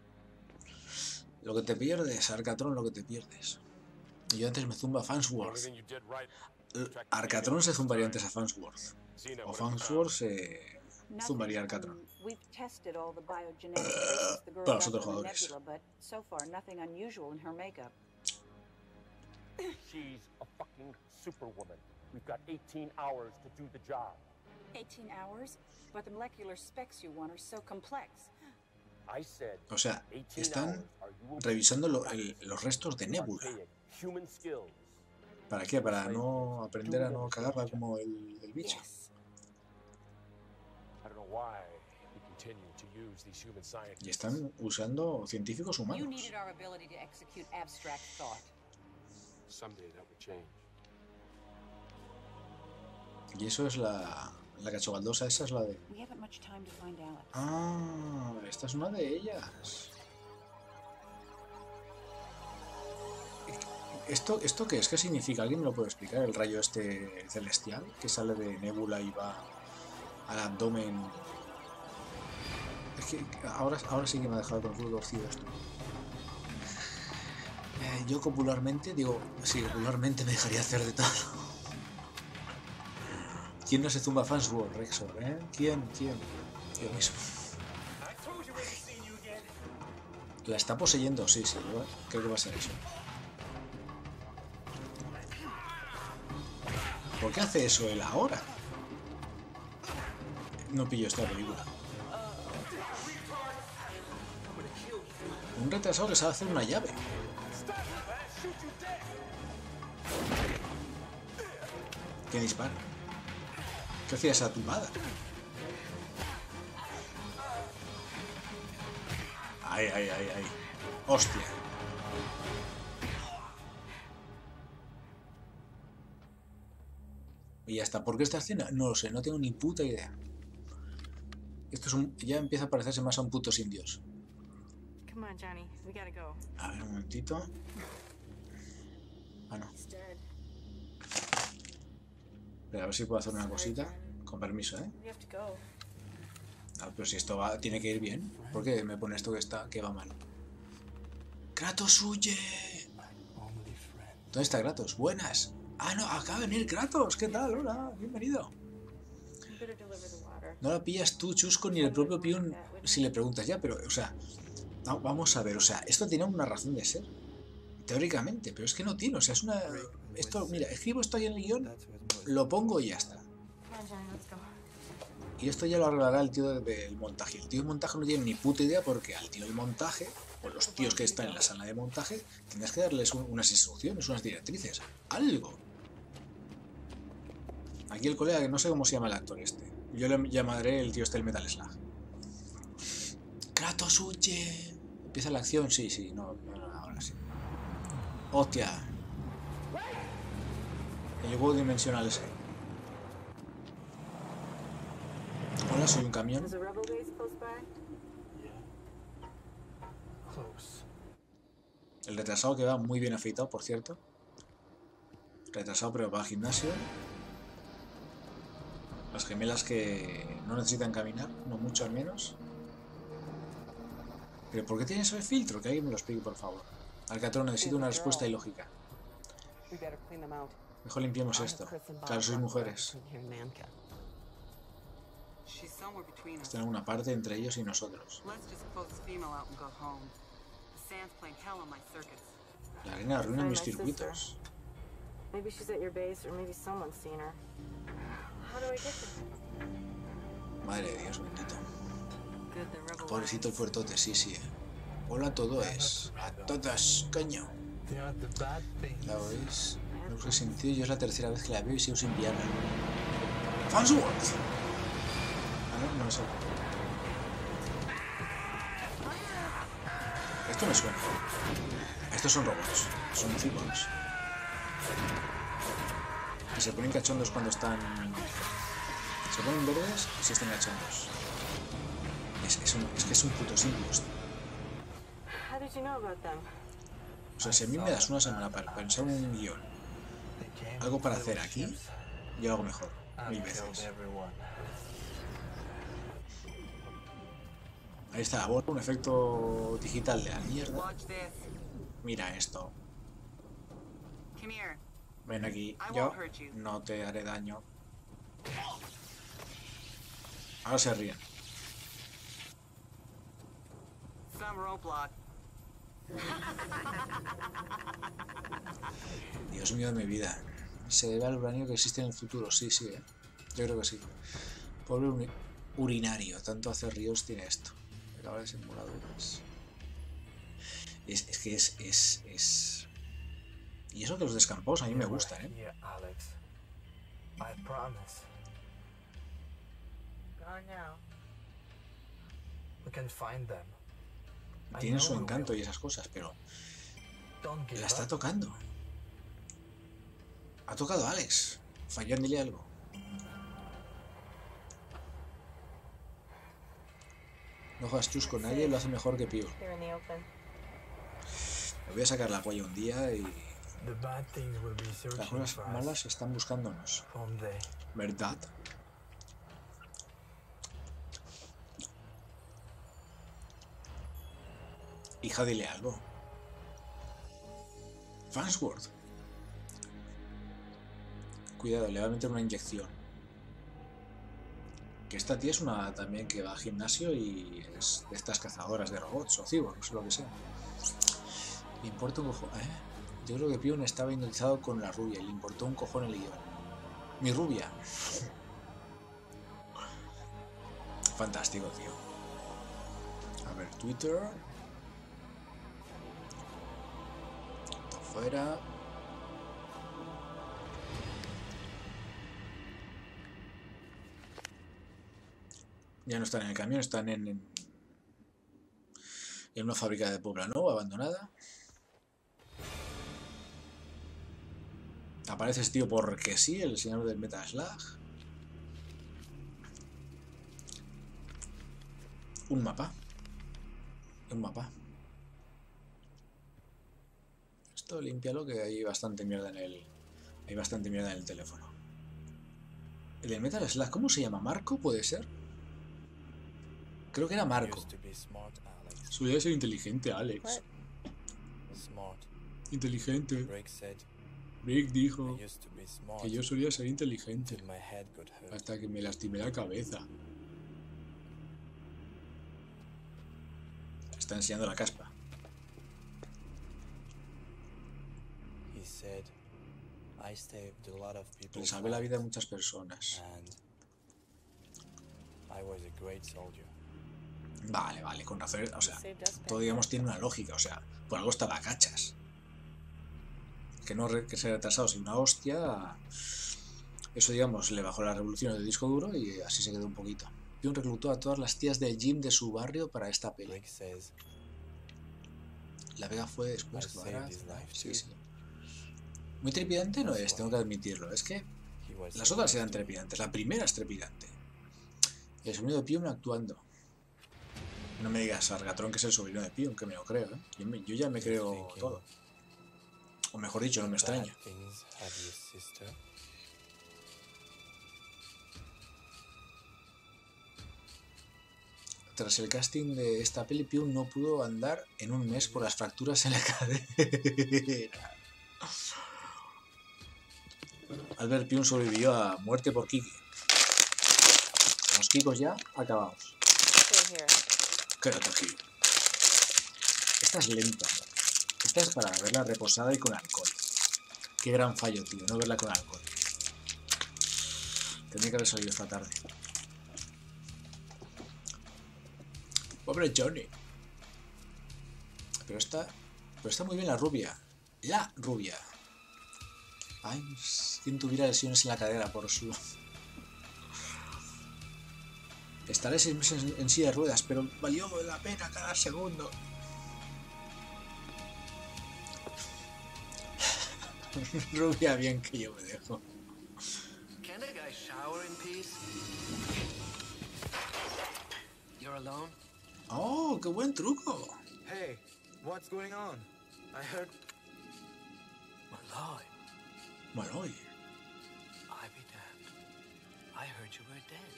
Lo que te pierdes, Arcatron, lo que te pierdes. Y yo antes me zumba Fansworth. Arcatron se zumbaría antes a Fansworth. O. Fansworth se zumbaría a Arcatron. Para los otros jugadores. nebula, but so far nothing unusual in her makeup. She's a fucking superwoman. We've got 18 hours to do the job. 18 hours? But the molecular specs you want are so complex. O sea, 18 están revisando lo- el- los restos de Nebula. ¿Para qué? Para no aprender a no cagarla como el, el bicho. Y están usando científicos humanos. Y eso es la, la cachobaldosa, esa es la de... Ah, esta es una de ellas. ¿Esto, ¿Esto qué es? ¿Qué significa? ¿Alguien me lo puede explicar? El rayo este celestial que sale de Nebula y va al abdomen. Es que ahora, ahora sí que me ha dejado con torcido esto. Eh, yo popularmente, digo, sí, popularmente me dejaría hacer de todo. ¿Quién no se zumba Fansworth, Rexor? ¿Eh? ¿Quién? ¿Quién? Yo mismo. La está poseyendo, sí, sí, yo creo que va a ser eso. ¿Por qué hace eso él ahora? No pillo esta película. Un retrasado que sabe hacer una llave. ¿Qué dispara? ¿Qué hacía esa tumbada? Ay, ay, ay, ay. Hostia. Y ya está. ¿Por qué esta escena? No lo sé, no tengo ni puta idea. Esto es un, ya empieza a parecerse más a un puto sin Dios. Come on, Johnny. We gotta go. A ver, un momentito. Ah, no. Espera, a ver si puedo hacer una cosita. Con permiso, ¿eh? Ah, pero si esto va, tiene que ir bien. ¿Por qué me pone esto que está, que va mal? ¡Kratos huye! ¿Dónde está Kratos? Buenas. Ah, no, acaba de venir Kratos. ¿Qué tal? Hola, bienvenido. No la pillas tú, Chusco, ni el propio Pion si le preguntas ya, pero, o sea, no, vamos a ver, o sea, esto tiene una razón de ser. Teóricamente, pero es que no tiene, o sea, es una... Esto, mira, escribo esto ahí en el guion, lo pongo y ya está. Y esto ya lo arreglará el tío del montaje. El tío del montaje no tiene ni puta idea porque al tío del montaje, o los tíos que están en la sala de montaje, tendrás que darles un- unas instrucciones, unas directrices, algo. Aquí el colega, que no sé cómo se llama el actor este. Yo le llamaré el tío este del Metal Slug. Kratos huye. Empieza la acción, sí, sí, no, no, no, ahora sí. Hostia. El juego dimensional ese. Hola, soy un camión. El retrasado que va muy bien afeitado, por cierto. Retrasado pero va al gimnasio. Las gemelas que no necesitan caminar, no mucho al menos. ¿Pero por qué tiene eso de filtro? Que alguien me lo explique, por favor. Alcatrón, necesito una respuesta ilógica. Mejor limpiemos esto. Claro, sois mujeres. Están en una parte entre ellos y nosotros. La arena arruina mis circuitos. Madre de Dios bendito. Pobrecito el puertote, sí, sí. Hola a todo es. A todas, coño. ¿La oís? Sé sentido, yo es la tercera vez que la veo y sigo sin pillarla. ¡Fansworth! Ah, no, no me sale. Esto me suena. Estos son robots, son cyborgs. Y se ponen cachondos cuando están... Se ponen verdes si están cachondos. Es, es, un- es que es un puto símbolo? O sea, si a mí me das una semana para pensar un guion, algo para hacer aquí, yo hago mejor. Mil veces. Ahí está la bola, un efecto digital de la mierda. Mira esto. Ven aquí. Yo no te haré daño. Ahora se ríen. (laughs) Dios mío de mi vida. Se debe al uranio que existe en el futuro. Sí, sí, ¿eh? Yo creo que sí. Pobre uni- urinario. Tanto hace ríos tiene esto. Acaba de simuladores. Es, es que es, es, es... Y eso que los descampados a mí me gustan, ¿eh? Here, Alex. I promise. Gone now. We can find them. Know su encanto y esas cosas, pero la está tocando. Ha tocado a Alex. Falló en dile algo. No juegas chusco, nadie lo hace mejor que Pío. Me voy a sacar la polla un día y las cosas malas están buscándonos. ¿Verdad? Hija, dile algo. Fansworth. Cuidado, le va a meter una inyección. Que esta tía es una también que va al gimnasio y es de estas cazadoras de robots o cyborgs, lo que sea. Le importa un cojón, ¿eh? Yo creo que Pion estaba hipnotizado con la rubia y le importó un cojón el guion. Mi rubia. Fantástico, tío. A ver, Twitter. Ya no están en el camión, están en, en, una fábrica de Poblenou abandonada. Aparece este tío porque sí, el señor del Metal Slug. Un mapa. Un mapa. Esto límpialo que hay bastante mierda en el. Hay bastante mierda en el teléfono. El del Metal Slug, ¿cómo se llama? ¿Marco puede ser? Creo que era Marco. Solía ser inteligente, Alex. Inteligente. Rick dijo que yo solía ser inteligente hasta que me lastimé la cabeza. Está enseñando la caspa. He said I saved a lot of Le salvé la vida a muchas personas. and I was a great soldier. Vale, vale, con razón. O sea, todo digamos tiene una lógica. O sea, por algo estaba cachas. Que no que se retrasado sin una hostia. Eso, digamos, le bajó la revolución del disco duro y así se quedó un poquito. Pion reclutó a todas las tías del gym de su barrio para esta peli. La Vega fue después Sí, sí. Muy trepidante no es, tengo que admitirlo. Es que las otras eran trepidantes. La primera es trepidante. El sobrino de Pion actuando. No me digas Argatron que es el sobrino de Pion, que me lo creo, ¿eh? Yo, me- yo ya me creo todo. O mejor dicho, no me extraña. Tras el casting de esta peli, Pion no pudo andar en un mes por las fracturas en la (laughs) cadera. Albert Pion sobrevivió a muerte por Kiki. Los Kikos ya acabados. Quédate aquí. Esta es lenta. Esta es para verla reposada y con alcohol. Qué gran fallo, tío, no verla con alcohol. Tendría que haber salido esta tarde. Pobre Johnny. Pero está. Pero está muy bien la rubia. La rubia. Ay, quien tuviera lesiones en la cadera por su. Estaré seis meses en, silla de ruedas, pero valió la pena cada segundo. (laughs) Rubia, bien que yo me dejo. ¡Oh, qué buen truco! Hey, what's going on? I heard. Malloy, Maloy. I be damned. I heard you were dead.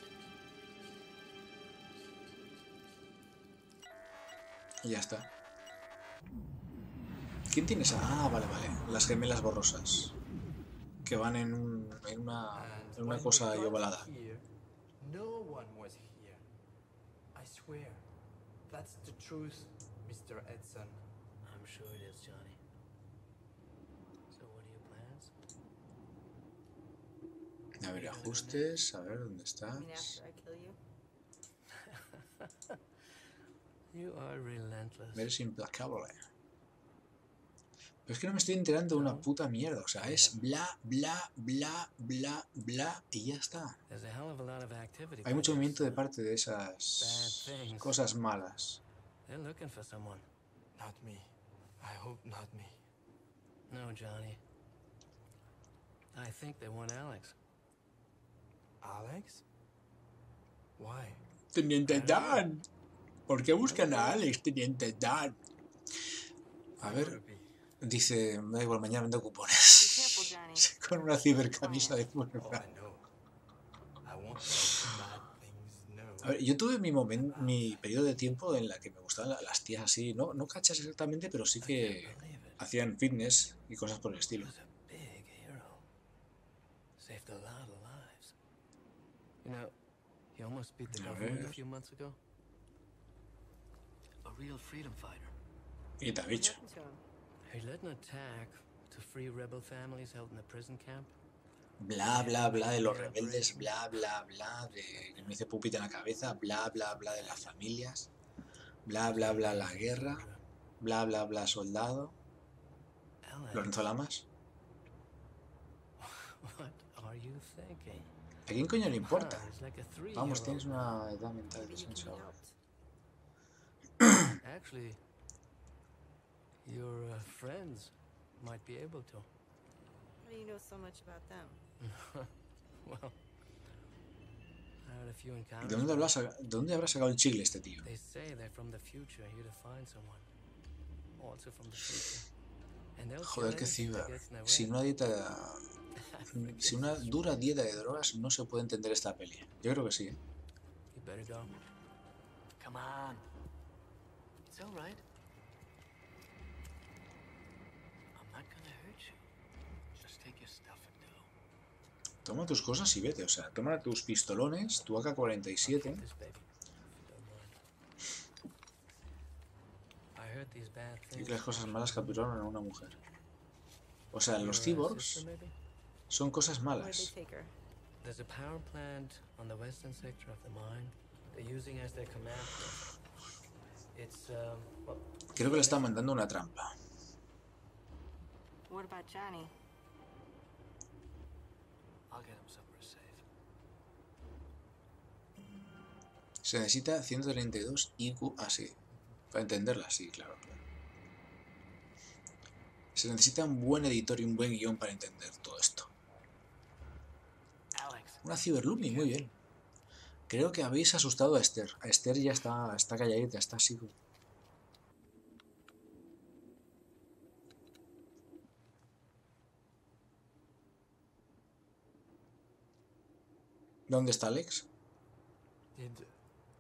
Y ya está. ¿Quién tiene esa? Ah, vale, vale. Las gemelas borrosas. Que van en, un, en una, en una cosa got ovalada. Here, no one was here. I swear. That's the truth, Mr. Edson. I'm sure it is, Johnny. So what are your plans? A ver, ajustes. A ver, ¿dónde estás? (laughs) Eres implacable. Pero es que no me estoy enterando de una puta mierda. O sea, es bla, bla, bla, bla, bla y ya está. Hay mucho movimiento de parte de esas cosas malas. They're looking for someone. Not me. I hope not me. No, Johnny. I think they want Alex. Alex? Why? Teniente Dan. ¿Por qué buscan a Alex, Teniente Dan? A ver, dice, me da igual, mañana vendo cupones. (laughs) Con una cibercamisa de Oh, fuerza. Bad things know. A ver, yo tuve mi momento, mi periodo de tiempo en la que me gustaban la- las tías así, no, no cachas exactamente, pero sí que hacían fitness y cosas por el estilo. was a big hero. Saved a lot of lives. You know, he almost beat the government a few months ago. A real freedom fighter. To him? He led an attack to free rebel families held in a prison camp. Bla, bla, bla de los rebeldes, bla, bla, bla de que me hice pupita en la cabeza, bla, bla, bla de las familias, bla, bla, bla la guerra, bla, bla, bla soldado. Lorenzo Lamas. (laughs) what are you? ¿A quién coño le importa? Vamos, tienes una edad mental descenso. (clears throat) help. Actually, your uh, friends might be able to. How do you know so much about them? (laughs) well, I had a few ¿De encounters. dónde, with habrá de dónde habrá sacado el chicle este tío? They say they're from the future, here to find someone. Also from the future. Joder, that ciber. Sin una dieta. Sin una dura dieta de drogas no se puede entender esta peli. Yo creo que sí. Toma tus cosas y vete. O sea, toma tus pistolones, tu AK-47. This baby, if you don't mind. I heard these bad Y que las cosas malas capturaron a una mujer. O sea, los cyborgs son cosas malas. take her? There's a power plant on the western sector of the mine. They're using as their command post. It's um Creo que le está mandando una trampa. What about Johnny? I'll get him somewhere safe. Se necesita 132 IQ así. Para entenderla, sí, claro, claro. Se necesita un buen editor y un buen guion para entender todo esto. Una Cyberlumi, muy bien. Creo que habéis asustado a Esther. A Esther ya está, está calladita, está así. ¿Dónde está Alex? Did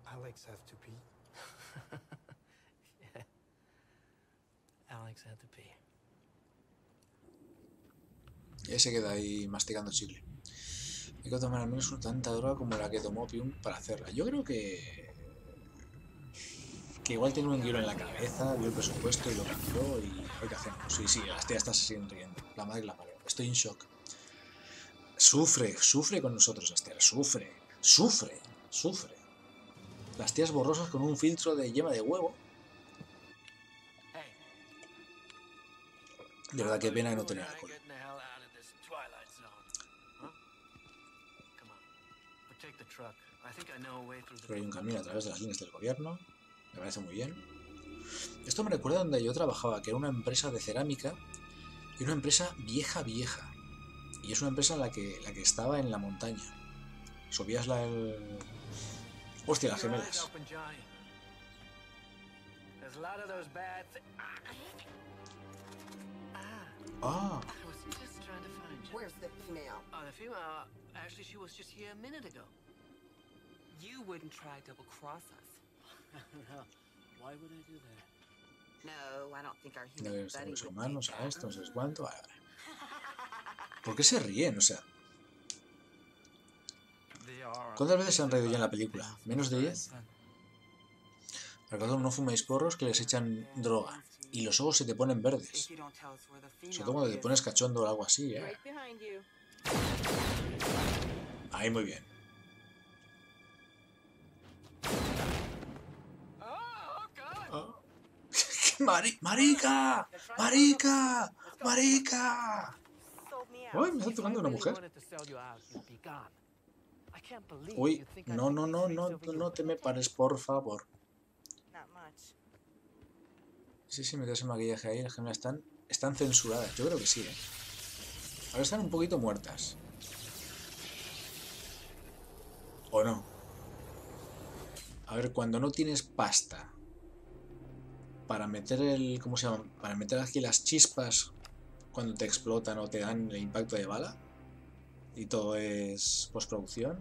Alex have to pee? (laughs) Alex. Y ahí se queda ahí masticando chicle. Hay que tomar al menos una tanta droga como la que tomó Pium para hacerla. Yo creo que. que igual tiene un guion en la cabeza, vio el presupuesto y lo cambió y. ¿Qué hacemos? Sí, sí, las tías se siguen riendo. La madre que la parió. Estoy en shock. Sufre, sufre con nosotros, Esther. Sufre, sufre, sufre. Las tías borrosas con un filtro de yema de huevo. Think I know a way through the Pero hay un camino a través de las líneas del gobierno. Me parece muy bien. Esto me recuerda donde yo trabajaba, que era una empresa de cerámica y una empresa vieja, vieja. Y es una empresa en la que, la que estaba en la montaña. Subías la el... Hostia, las gemelas. Ah, I was just trying to find you. Where's the female? Oh, the female. uh, Actually, she was just here a minute ago. You wouldn't try double cross us. no. (laughs) Why would I do that? No, I don't think our no human buddy los humanos, a esto, no sé cuánto. ¿Por qué se ríen? O sea, ¿cuántas veces se han reído ya en la película? ¿Menos de 10? Recordad, no fuméis porros que les echan droga. Y los ojos se te ponen verdes. Sobre todo cuando te pones cachondo o algo así, ¿eh? Ahí muy bien. Mari- ¡Marica! ¡Marica! ¡Marica! Uy, me está tocando una mujer. Uy, no, no, no, no, no te me pares, por favor. Not much. Sí, sí, metes el maquillaje ahí, las gemelas están, están censuradas. Yo creo que sí, ¿eh? Ahora están un poquito muertas. ¿O no? A ver, cuando no tienes pasta para meter el... ¿Cómo se llama? Para meter aquí las chispas cuando te explotan o te dan el impacto de bala y todo es postproducción.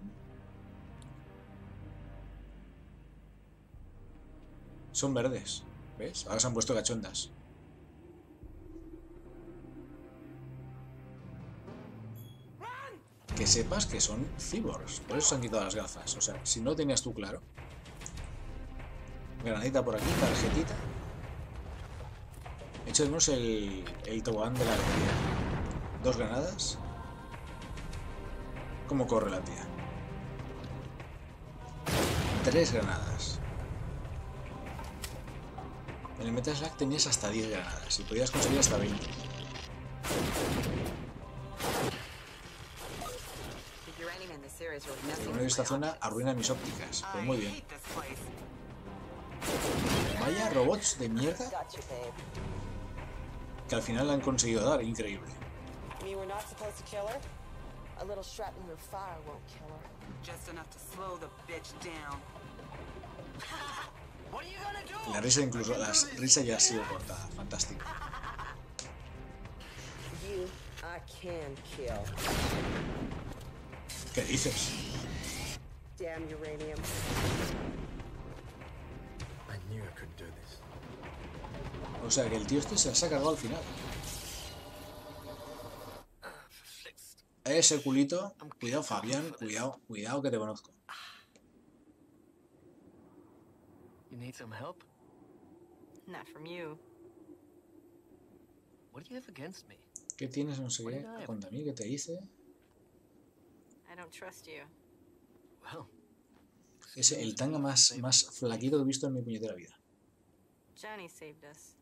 Son verdes, ¿ves? Ahora se han puesto cachondas. Que sepas que son cyborgs, por eso se han quitado las gafas. O sea, si no tenías tú claro. Granadita por aquí, tarjetita. Echo de menos el, el tobogán de la alegría. Dos granadas. ¿Cómo corre la tía? Tres granadas. En el Metal Slug tenías hasta 10 granadas y podías conseguir hasta 20. The uranium in this area is really El messing medio de with esta zona arruina mis ópticas. Pues muy bien. Vaya robots de mierda que al final la han conseguido dar. Increíble. (laughs) La risa incluso, la risa ya ha sido cortada. Fantástico. ¿Qué dices? O sea que el tío este se las ha cargado al final. Ese culito. Cuidado, Fabián. Cuidado, cuidado que te conozco. You need some help? Not from you. What do you have against me? ¿Qué tienes? No sé qué. Contra mí, ¿qué te hice? I don't trust you. Well, Es el tanga más, más flaquito que he visto en mi puñetera vida. Johnny saved us.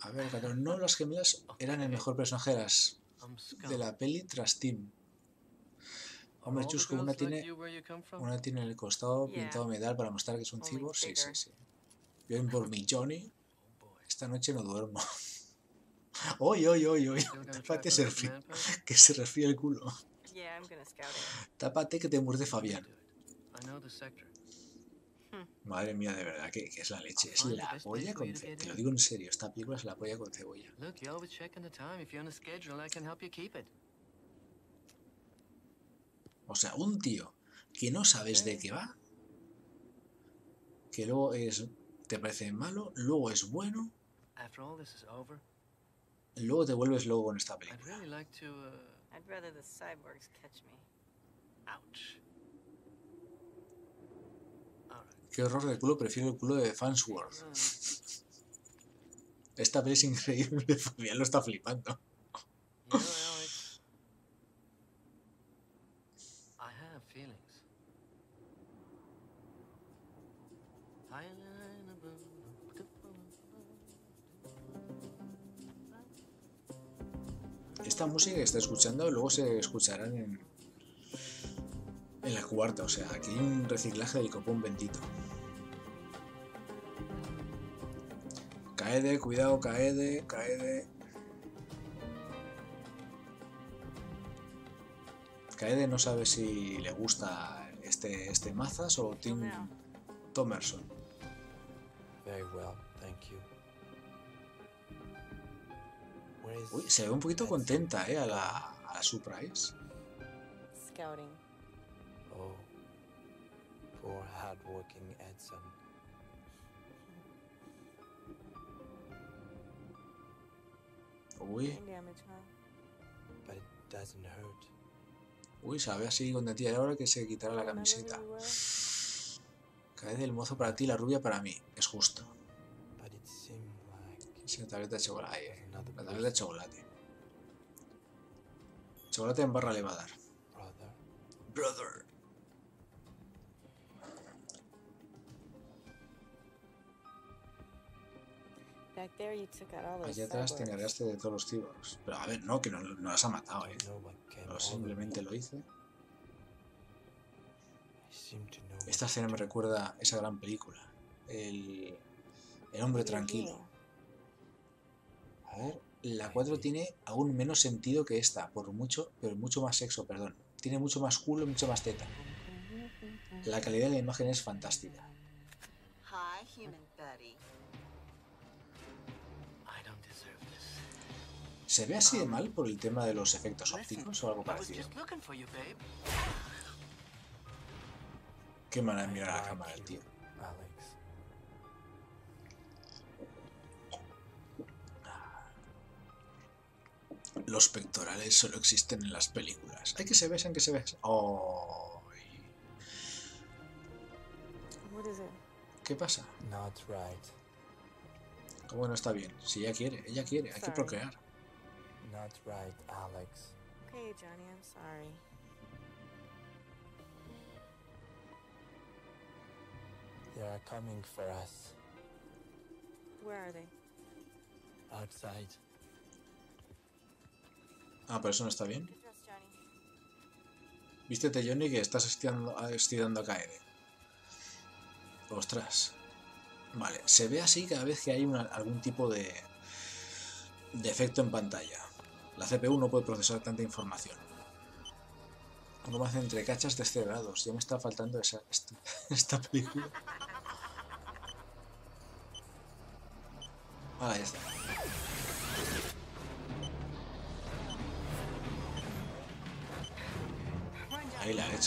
A ver, Catón, no las gemelas eran el mejor personaje de, las- de la peli tras Tim. Hombre, the Chusco, una tiene, una tiene en el costado pintado metal para mostrar que es un cyborg. Sí, sí, sí. Bien por mi Johnny. (laughs) Esta noche no duermo. (laughs) Oy, oy, oy, oy. Tápate, for se that resfría- man person? (laughs) que se resfría el culo. Tápate que te muerde Fabián. Do it. I know the sector. Madre mía, de verdad, que, que es la leche. Es la polla con you to ce- get Te lo digo en serio, esta película es la polla con cebolla. Look, you're always checking the time. If you're on a schedule, I can help you keep it. O sea, un tío que no sabes de qué va, que luego es, te parece malo, luego es bueno, luego te vuelves loco con esta película. uh, I'd rather the cyborgs catch me. ouch. Qué horror de culo, prefiero el culo de Fansworth. Esta peli es increíble, (laughs) Fabián lo está flipando. Esta música que está escuchando luego se escucharán en, en la cuarta, o sea, aquí hay un reciclaje del copón bendito. Caede, cuidado, caede, caede. Kaede no sabe si le gusta este, este mazas o Tim Thomerson. Very well, Uy, se ve un poquito contenta, ¿eh? A la, a la Surprise. Scouting. Oh, poor hardworking Edson. Uy, Brain damage, huh? But it doesn't hurt. uy, sabe así contentilla. Y ahora que se quitará la camiseta. who you were? Kaede, el mozo para ti, la rubia para mí. Es justo. La tableta de chocolate. Another La tableta de chocolate. Chocolate en barra le va a dar. brother. Brother. Back there, you took out all those Allá atrás te encargaste de todos los cyborgs. Pero a ver, no, que no, no las ha matado, eh. No, simplemente me. lo hice. Esta escena me recuerda a esa gran película. El, el hombre tranquilo. A ver, la 4 tiene aún menos sentido que esta, por mucho, pero mucho más sexo, perdón. Tiene mucho más culo y mucho más teta. La calidad de la imagen es fantástica. ¿Se ve así de mal por el tema de los efectos ópticos o algo parecido? Qué manera de I mirar a la cámara tío. Los pectorales solo existen en las películas. Hay que se besan, que se besan. Oh, What is it? ¿Qué pasa? Not right. ¿Cómo no está bien? Si ella quiere, ella quiere, hay que procrear. Not right, Alex. Okay, Johnny, I'm sorry. They are coming for us. Where are they? Outside. Ah, pero eso no está bien. Vístete, Johnny, que estás estirando, a- estirando a caer. Ostras. Vale, se ve así cada vez que hay algún tipo de, de efecto en pantalla. La CPU no puede procesar tanta información. ¿Cómo hace entre cachas descerebrados? Ya me está faltando esa, esta, (laughs) esta película. Ah, ya está. Ahí la he.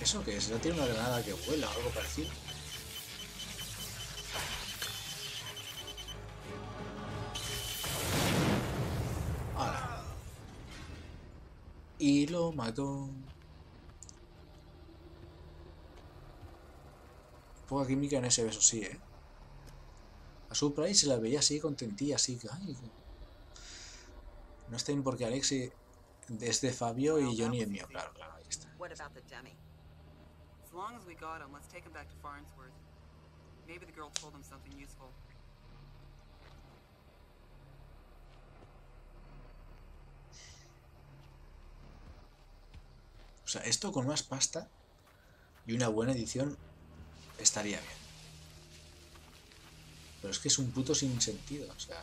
¿Eso qué es? ¿Ya tiene una granada que vuela o algo parecido? ¡Hala! Y lo mató. Poca química en ese beso, sí, ¿eh? A Surprise se la veía así contentilla, así que... ay, no está bien porque Alexi es de Fabio y Johnny es mío, claro, claro, ahí está. O sea, esto con más pasta y una buena edición estaría bien. Pero es que es un puto sin sentido, o sea...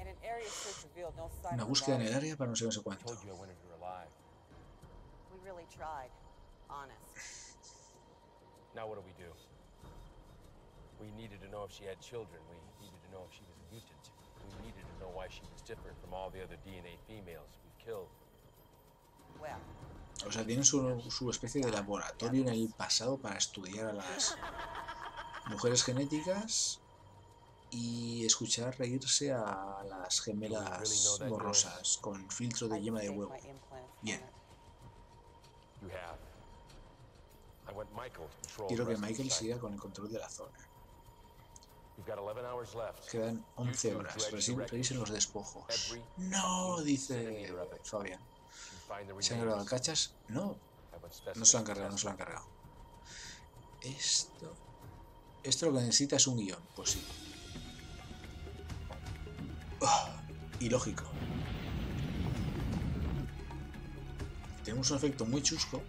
And an area search revealed no sign Una búsqueda en el área para no sé, no sé cuánto. (laughs) Now what do we do? We needed to know if she had children. We needed to know if she was a mutant. We needed to know why she was different from all the other DNA females we've killed. Well, O sea, tienen su, su especie de laboratorio en el pasado para estudiar a las mujeres genéticas y escuchar reírse a las gemelas borrosas con filtro de yema de huevo. Bien, quiero que Michael siga con el control de la zona. We've got 11 hours left. Quedan 11 horas, revisen los despojos. No, dice Fabián. ¿Se han cargado cachas? No, no se lo han cargado, no se lo han cargado. Esto... Esto lo que necesita es un guion, pues sí. Ah, ilógico. Tenemos un efecto muy chusco.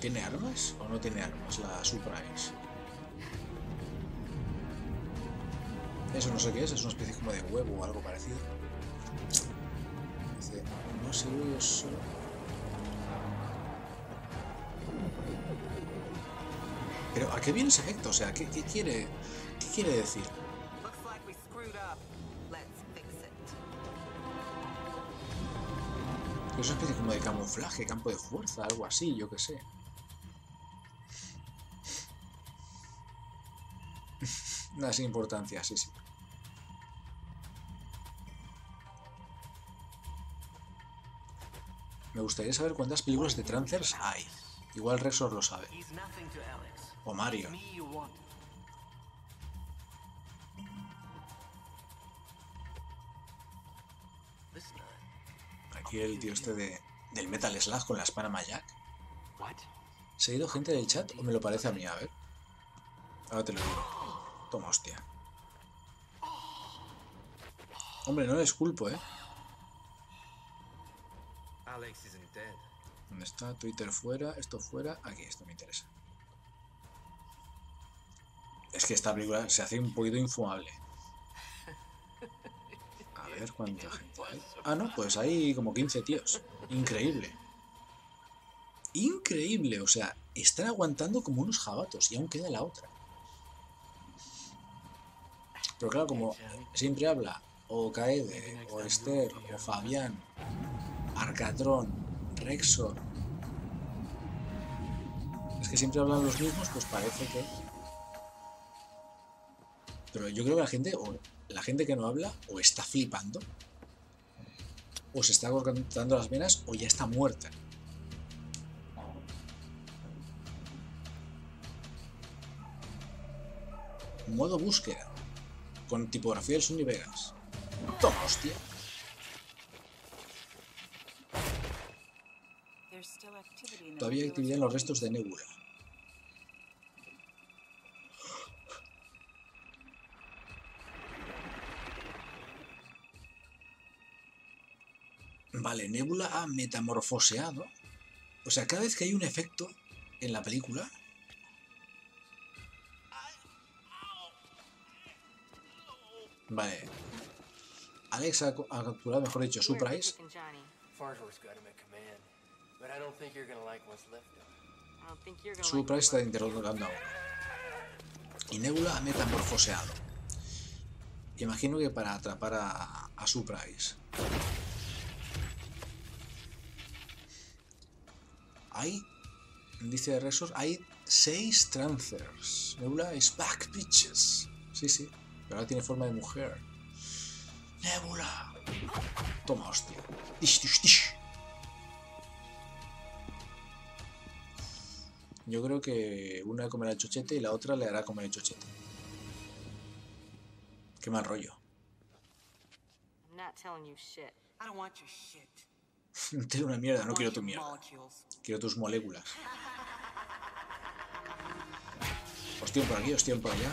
¿Tiene armas o no tiene armas la Surprise? Eso no sé qué es, es una especie como de huevo o algo parecido. Dice, no sé yo solo. Pero ¿a qué viene ese efecto? O sea, ¿qué, qué quiere, qué quiere decir? Es una especie como de camuflaje, campo de fuerza, algo así, yo qué sé. Sin importancia, sí, sí. Me gustaría saber cuántas películas de Trancers hay. Igual Rexor lo sabe. O Mario. Aquí el tío este de, del Metal Slug con la Panama Jack. ¿Se ha ido gente del chat o me lo parece a mí? A ver. Ahora te lo digo. Toma, hostia. Hombre, no les culpo, ¿eh? Alex isn't dead. ¿Dónde está? Twitter fuera, esto fuera. Aquí, esto me interesa. Es que esta película se hace un poquito infumable. A ver cuánta gente hay. Ah, no, pues hay como 15 tíos. Increíble. Increíble, o sea, están aguantando como unos jabatos y aún queda la otra. Pero claro, como siempre habla o Kaede, o Esther, o Fabián, Arcatrón, Rexor. Es que siempre hablan los mismos, pues parece que. Pero yo creo que la gente, o la gente que no habla, o está flipando, o se está cortando las venas, o ya está muerta. Modo búsqueda. Con tipografía del Sony Vegas. Toma, hostia. Todavía hay actividad en los restos de Nebula. Vale, Nebula ha metamorfoseado. O sea, cada vez que hay un efecto en la película. Of him. I don't think you're gonna Surprise está interrogando ahora. Y Nebula ha metamorfoseado. Imagino que para atrapar a, a Surprise. Hay, dice Resos, hay seis transfers. Nebula is back, bitches. Sí, sí, pero ahora tiene forma de mujer. Nebula. Toma, hostia. Tish, tish, tish. Yo creo que una comerá el chochete y la otra le hará comer el chochete. Qué mal rollo. I'm not telling you shit. I don't want your shit. (laughs) Tengo una mierda, no I quiero want tu your mierda. molecules. Quiero tus moléculas. Hostia por aquí, hostia por allá.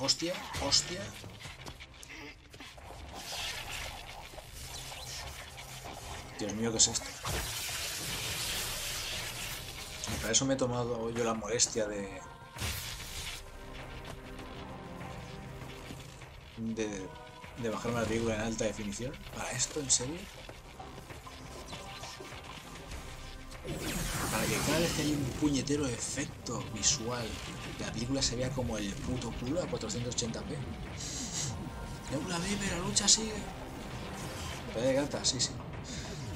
Hostia, hostia. Dios mío, ¿qué es esto? Para eso me he tomado yo la molestia de... De, de bajarme la película en alta definición. ¿Para esto, en serio? Para que cada vez que hay un puñetero efecto visual la película se vea como el puto culo a 480p. Nebula vive, la lucha sigue. Pelea de gata, sí, sí.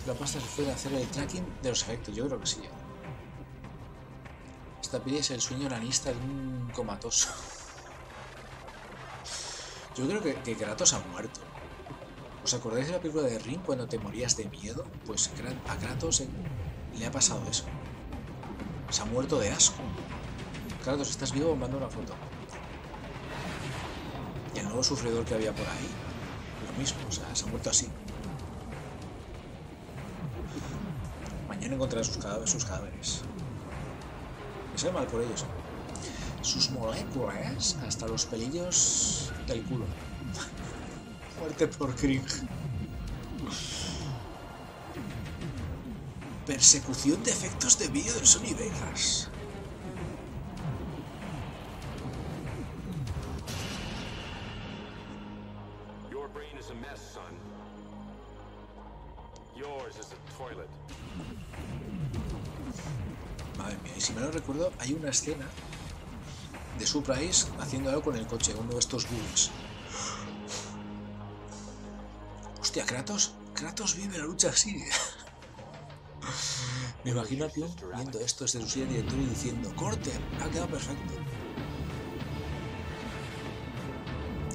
La pasta se puede hacer el tracking de los efectos, yo creo que sí. ¿eh? Esta peli es el sueño oranista de un comatoso. Yo creo que, que Kratos ha muerto. ¿Os acordáis de la película de Ring cuando te morías de miedo? Pues a Kratos eh, le ha pasado eso. Se ha muerto de asco. Kratos, ¿estás vivo? Manda una foto. Y el nuevo sufridor que había por ahí, lo mismo, o sea, se ha muerto así. Mañana encontrará sus cadáveres. Sus cadáveres. Me sabe mal por ellos. Sus moléculas hasta los pelillos del culo. (laughs) Muerte por cringe. Persecución de efectos de vídeo en Sony Vegas. Your brain is a mess, son. Yours is a toilet. Madre mía, y si me lo recuerdo, hay una escena de Surprise haciendo algo con el coche, uno de estos bugs. Hostia, Kratos, Kratos vive la lucha sigue. Me imagino a Pion viendo esto desde su silla de director y diciendo, corte, ha quedado perfecto.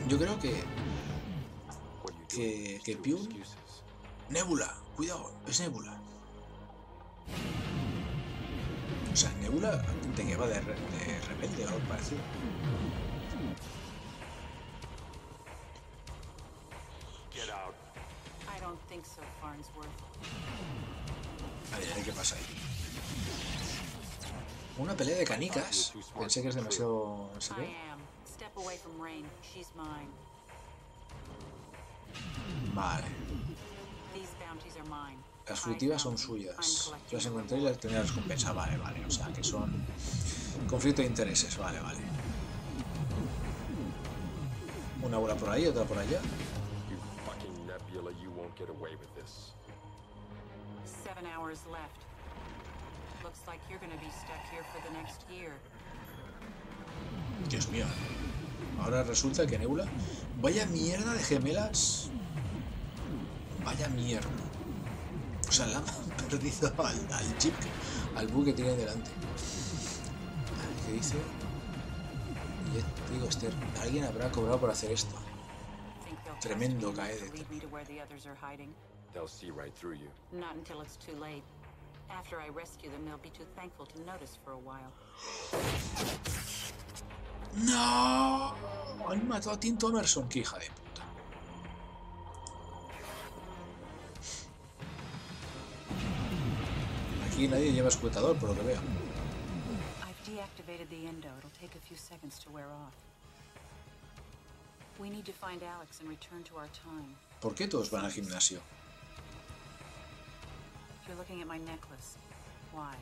Yo creo que que, que Pion Nebula, cuidado, es Nebula. O sea, Nebula de que va de, re- de rebelde o algo parecido. Pelea de canicas. Pensé que es demasiado... no sé qué. Vale. Las frutivas son suyas. Yo las encontré y las tenía recompensa. Vale, vale. O sea, que son... Conflicto de intereses. Vale, vale. Una bola por ahí, otra por allá. You fucking Nebula, you won't get away with this. Seven hours left. Dios mío. Ahora resulta que Nebula... Vaya mierda de gemelas. Vaya mierda. O sea, la han (laughs) perdido al, al chip, al bug que tiene delante. A ver, ¿Qué dice? Y ya te digo, Esther, alguien habrá cobrado por hacer esto. Tremendo trust me cae to lead me to where the others are hiding? They'll see right through you. Not until it's too late. After I rescue them, they'll be too thankful to notice for a while. ¡No! Han matado a Tim Thomerson, qué hija de puta. Aquí nadie lleva escrutador, por lo que veo. I've deactivated the endo. It'll take a few seconds to wear off. We need to find Alex and return to our time. ¿Por qué todos van al gimnasio? You're looking at my necklace. Why?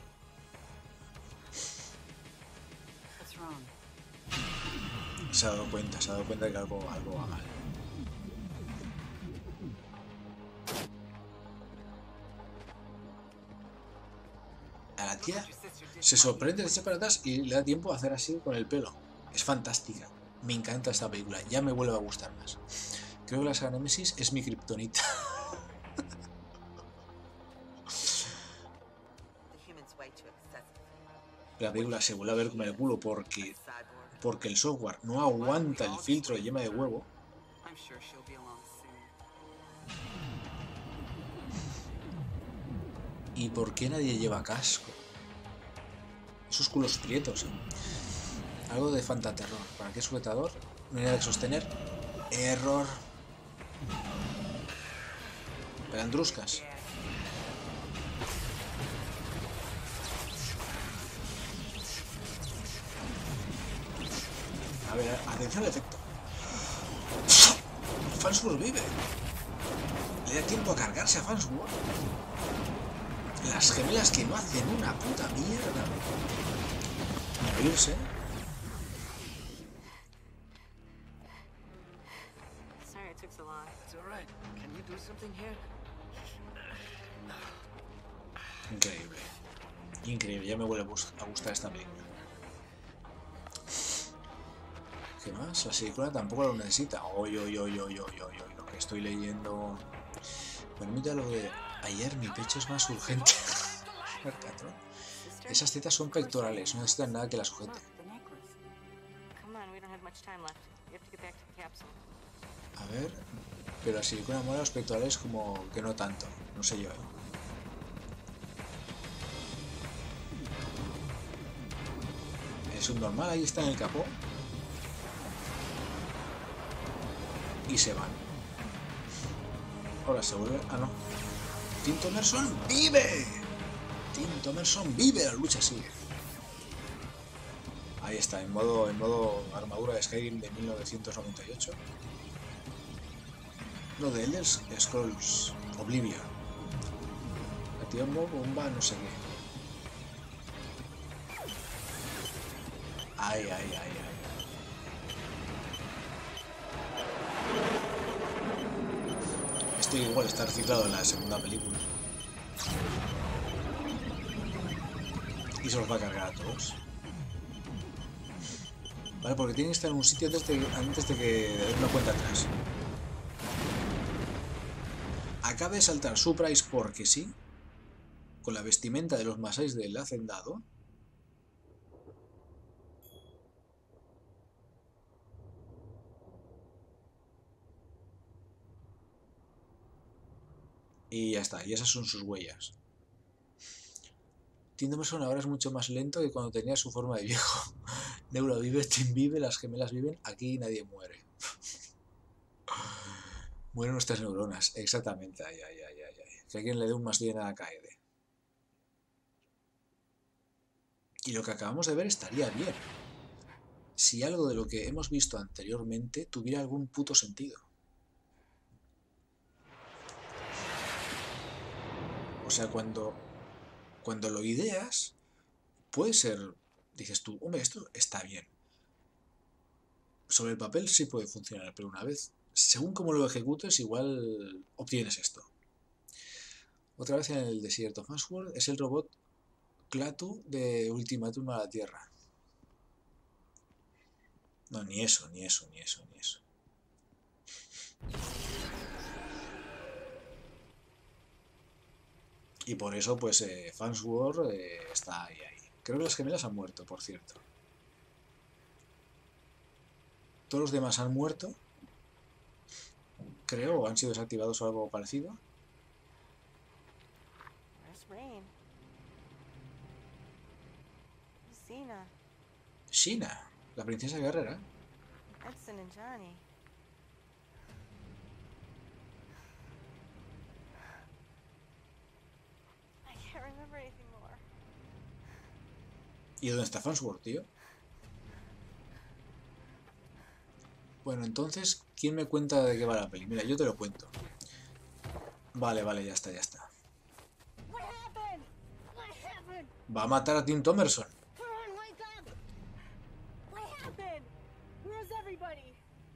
What's wrong? Se ha dado cuenta, se ha dado cuenta que algo, algo va mal. A la tía se sorprende de echar para atrás y le da tiempo a hacer así con el pelo. Es fantástica. Me encanta esta película, ya me vuelve a gustar más. Creo que la saga Nemesis es mi kriptonita. (laughs) La película se vuelve a ver como el culo porque, porque el software no aguanta el filtro de yema de huevo. ¿Y por qué nadie lleva casco? Esos culos prietos. ¿eh? Algo de fantaterror. ¿Para qué sujetador? No hay nada que sostener. Error. Pelandruscas. Ver, atención al efecto. Fansworth vive. Le da tiempo a cargarse a Fansworth. Las gemelas que no hacen una puta mierda. Morirse. Increíble. Increíble. Ya me vuelve a gustar esta película. ¿Qué más? La película tampoco lo necesita. Oy, oy, oy, oy, oy, oy, Lo que estoy leyendo. Permite lo de. Ayer mi pecho es más urgente. (laughs) Esas tetas son pectorales, no necesitan nada que las sujete. A ver. Pero la silicona mola los pectorales como que no tanto. No sé yo, ¿eh? Es un normal, ahí está en el capó. Y se van. Ahora se vuelve. Ah, no. Tim Thomerson vive. Tim Thomerson vive, la lucha sigue. Ahí está, en modo, en modo armadura de Skyrim de 1998. No, de Elder Scrolls Oblivion. Activan bomba, no sé qué. Ay, ay, ay. Esto igual está reciclado en la segunda película. Y se los va a cargar a todos. Vale, porque tiene que estar en un sitio antes de, antes de que dé una cuenta atrás. Acaba de saltar Surprise porque sí. Con la vestimenta de los Masáis del Hacendado. Y ya está, y esas son sus huellas. Tim Thomerson ahora es mucho más lento que cuando tenía su forma de viejo. (laughs) Neuro vive, Tim vive, las gemelas viven, aquí nadie muere. (laughs) Mueren nuestras neuronas, exactamente. Ay, ay, ay, ay. Que alguien le dé un más bien a KD. Y lo que acabamos de ver estaría bien. Si algo de lo que hemos visto anteriormente tuviera algún puto sentido. O sea, cuando, cuando lo ideas, puede ser, dices tú, hombre, esto está bien. Sobre el papel sí puede funcionar, pero una vez, según cómo lo ejecutes, igual obtienes esto. Otra vez en el desierto. Fastword es el robot Clatu de Ultimátum a la Tierra. No, ni eso, ni eso, ni eso, ni eso. Y por eso, pues, eh, Fansworld eh, está ahí, ahí. Creo que las gemelas han muerto, por cierto. Todos los demás han muerto. Creo, o han sido desactivados o algo parecido. Shina, la princesa guerrera. Edson Johnny. I can't remember anything more. ¿Y dónde está Fansworth, tío? Bueno, entonces, ¿quién me cuenta de qué va la peli? Mira, yo te lo cuento. Vale, vale, ya está, ya está. Va a matar a Tim Thomerson.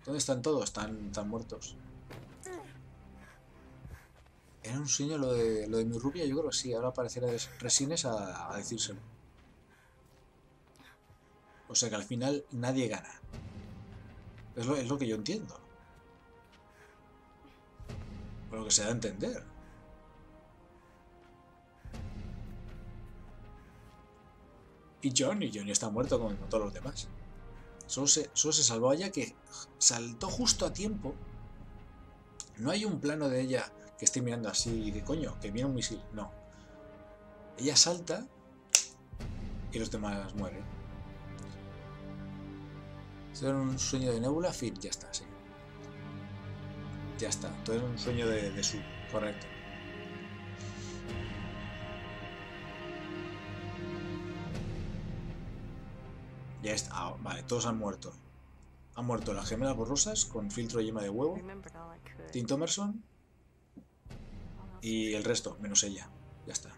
¿Dónde están todos? Están, están muertos. Era un sueño lo de, lo de mi rubia, yo creo que sí. Ahora aparecerá Resines a, a decírselo. O sea que al final nadie gana. Es lo, que yo entiendo. Por lo que se da a entender. Y Johnny, Johnny está muerto como todos los demás. Solo se, solo se salvó a ella que saltó justo a tiempo. No hay un plano de ella que esté mirando así y de coño, que viene un misil. No. Ella salta y los demás mueren. Esto era un sueño de Nebula, fin, ya está, sí. Ya está, todo era un sueño de, de su, correcto. Ya está, ah, vale, todos han muerto. Han muerto las gemelas borrosas con filtro de yema de huevo. Tim Thomerson y el resto, menos ella. Ya está.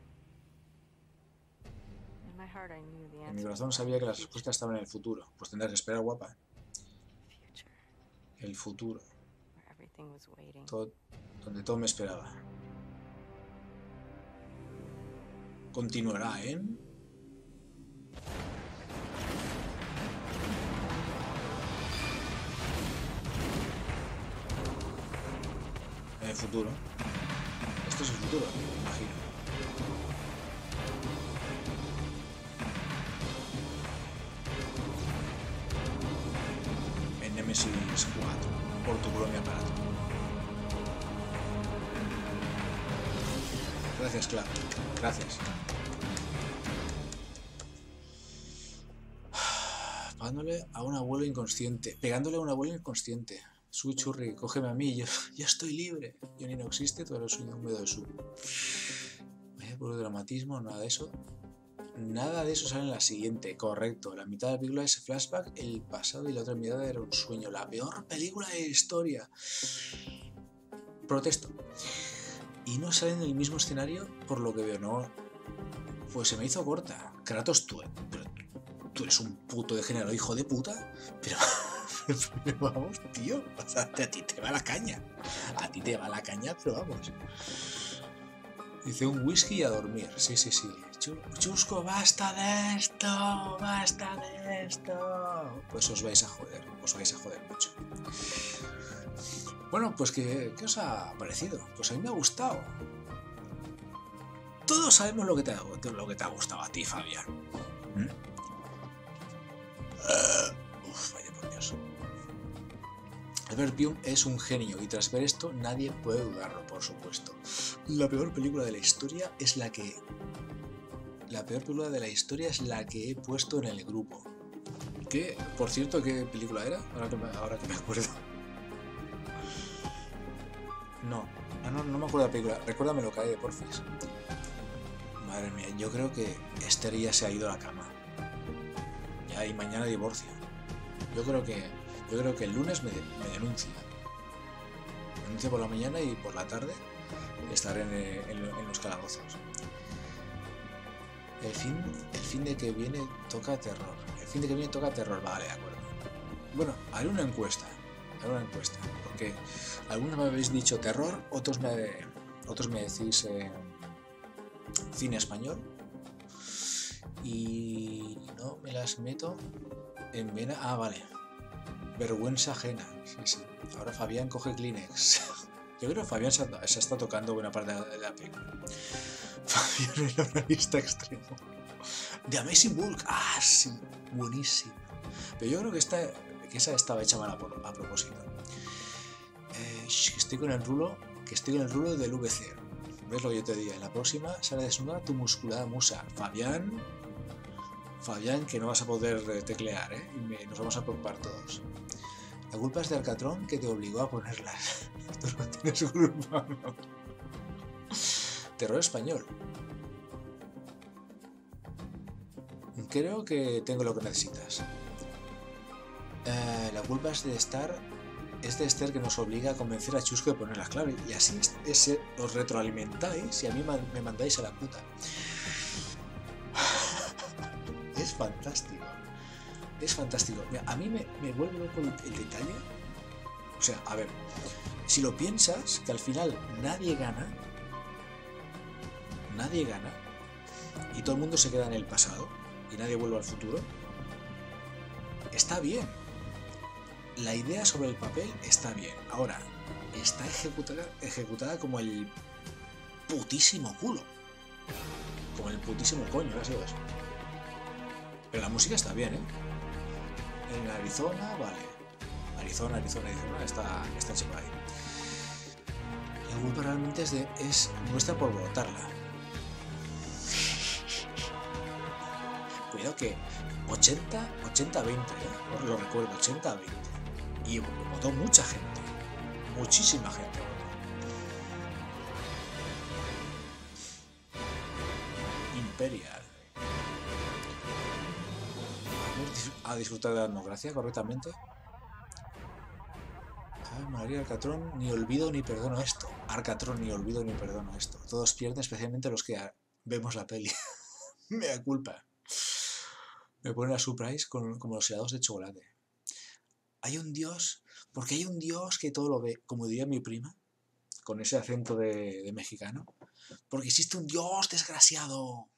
En mi corazón sabía que las respuestas estaban en el futuro. Pues tendrás que esperar, guapa. El futuro. Todo- donde todo me esperaba. Continuará en... En el futuro. Esto es el futuro, me imagino. Nemesis 4. Por tu mi aparato. Gracias, Clap. Gracias. (sighs) Pegándole a un abuelo inconsciente. Pegándole a un abuelo inconsciente. Su churri, cógeme a mí, yo, yo estoy libre. Johnny no existe, todo el sueño húmedo de su. Vaya puro dramatismo, nada de eso. Nada de eso sale en la siguiente, correcto. La mitad de la película es flashback, el pasado y la otra mitad era un sueño. La peor película de la historia. Protesto. Y no sale en el mismo escenario por lo que veo, ¿no? Pues se me hizo corta. Kratos, tú, pero tú eres un puto degenerado hijo de puta. Pero, (laughs) vamos, tío. A ti te va la caña. A ti te va la caña, pero vamos. Dice un whisky y a dormir. Sí, sí, sí. Chu- Chusco, basta de esto, basta de esto. Pues os vais a joder, os vais a joder mucho. Bueno, pues ¿qué, os ha parecido? Pues a mí me ha gustado. Todos sabemos lo que te ha, lo que te ha gustado a ti, Fabián. ¿Mm? Ah, uf, vaya por Dios. Albert Pyun es un genio y tras ver esto nadie puede dudarlo, por supuesto. La peor película de la historia es la que... La peor película de la historia es la que he puesto en el grupo. ¿Qué? Por cierto, ¿qué película era? Ahora que me, que acuerdo. No, ah, no, no me acuerdo de la película. Recuérdamelo, cae porfis. Madre mía, yo creo que Esther ya se ha ido a la cama. Ya, y mañana divorcio. Yo creo que, yo creo que el lunes me, me denuncia. Me denuncia por la mañana y por la tarde estaré en, eh, en los calabozos. El fin, el fin de que viene toca terror. El fin de que viene toca terror, vale, de acuerdo. Bueno, haré una encuesta. Haré una encuesta. Porque algunos me habéis dicho terror, otros me, otros me decís eh, cine español. Y no me las meto en vena. Ah, vale. Vergüenza ajena. Sí, sí. Ahora Fabián coge Kleenex. (laughs) Yo creo que Fabián se, se está tocando buena parte de la película. (laughs) Fabián el analista extremo. The Amazing Bulk. Ah, sí. Buenísimo. Pero yo creo que, esta, que esa estaba hecha mal a, propósito. Eh, estoy con el rulo. Que estoy con el rulo del VC. ¿Ves lo que yo te digo? En la próxima sale desnuda tu musculada musa. Fabián. Fabián, que no vas a poder eh, teclear, ¿eh? Nos vamos a preocupar todos. La culpa es de Alcatrón que te obligó a ponerlas. (laughs) Tú no tienes culpa. Terror español. Creo que tengo lo que necesitas. Eh, la culpa es de estar. Es de Esther que nos obliga a convencer a Chusco de poner las claves. Y así es- os retroalimentáis y a mí me mandáis a la puta. Es fantástico. Es fantástico. A mí me, me vuelve loco el, detalle. O sea, a ver, si lo piensas, que al final nadie gana, nadie gana, y todo el mundo se queda en el pasado, y nadie vuelve al futuro, está bien. la idea sobre el papel está bien. Ahora, está ejecutada, ejecutada como el putísimo culo. Como el putísimo coño, ha sido Pero la música está bien, ¿eh? En Arizona, vale. Arizona, Arizona, Arizona, está, está por ahí. La culpa realmente es, de, es nuestra por votarla. Cuidado que 80, 80, 20, ¿eh? lo recuerdo, 80, 20. Y votó mucha gente, muchísima gente. Imperial. A disfrutar de la democracia correctamente. Ay, María Arcatrón, ni olvido ni perdono esto. Arcatrón, ni olvido ni perdono esto. Todos pierden, especialmente los que vemos la peli. (laughs) Me da culpa. Me pone a surprise con, como los helados de chocolate. Hay un dios, porque hay un dios que todo lo ve, como diría mi prima, con ese acento de, de mexicano. Porque existe un dios desgraciado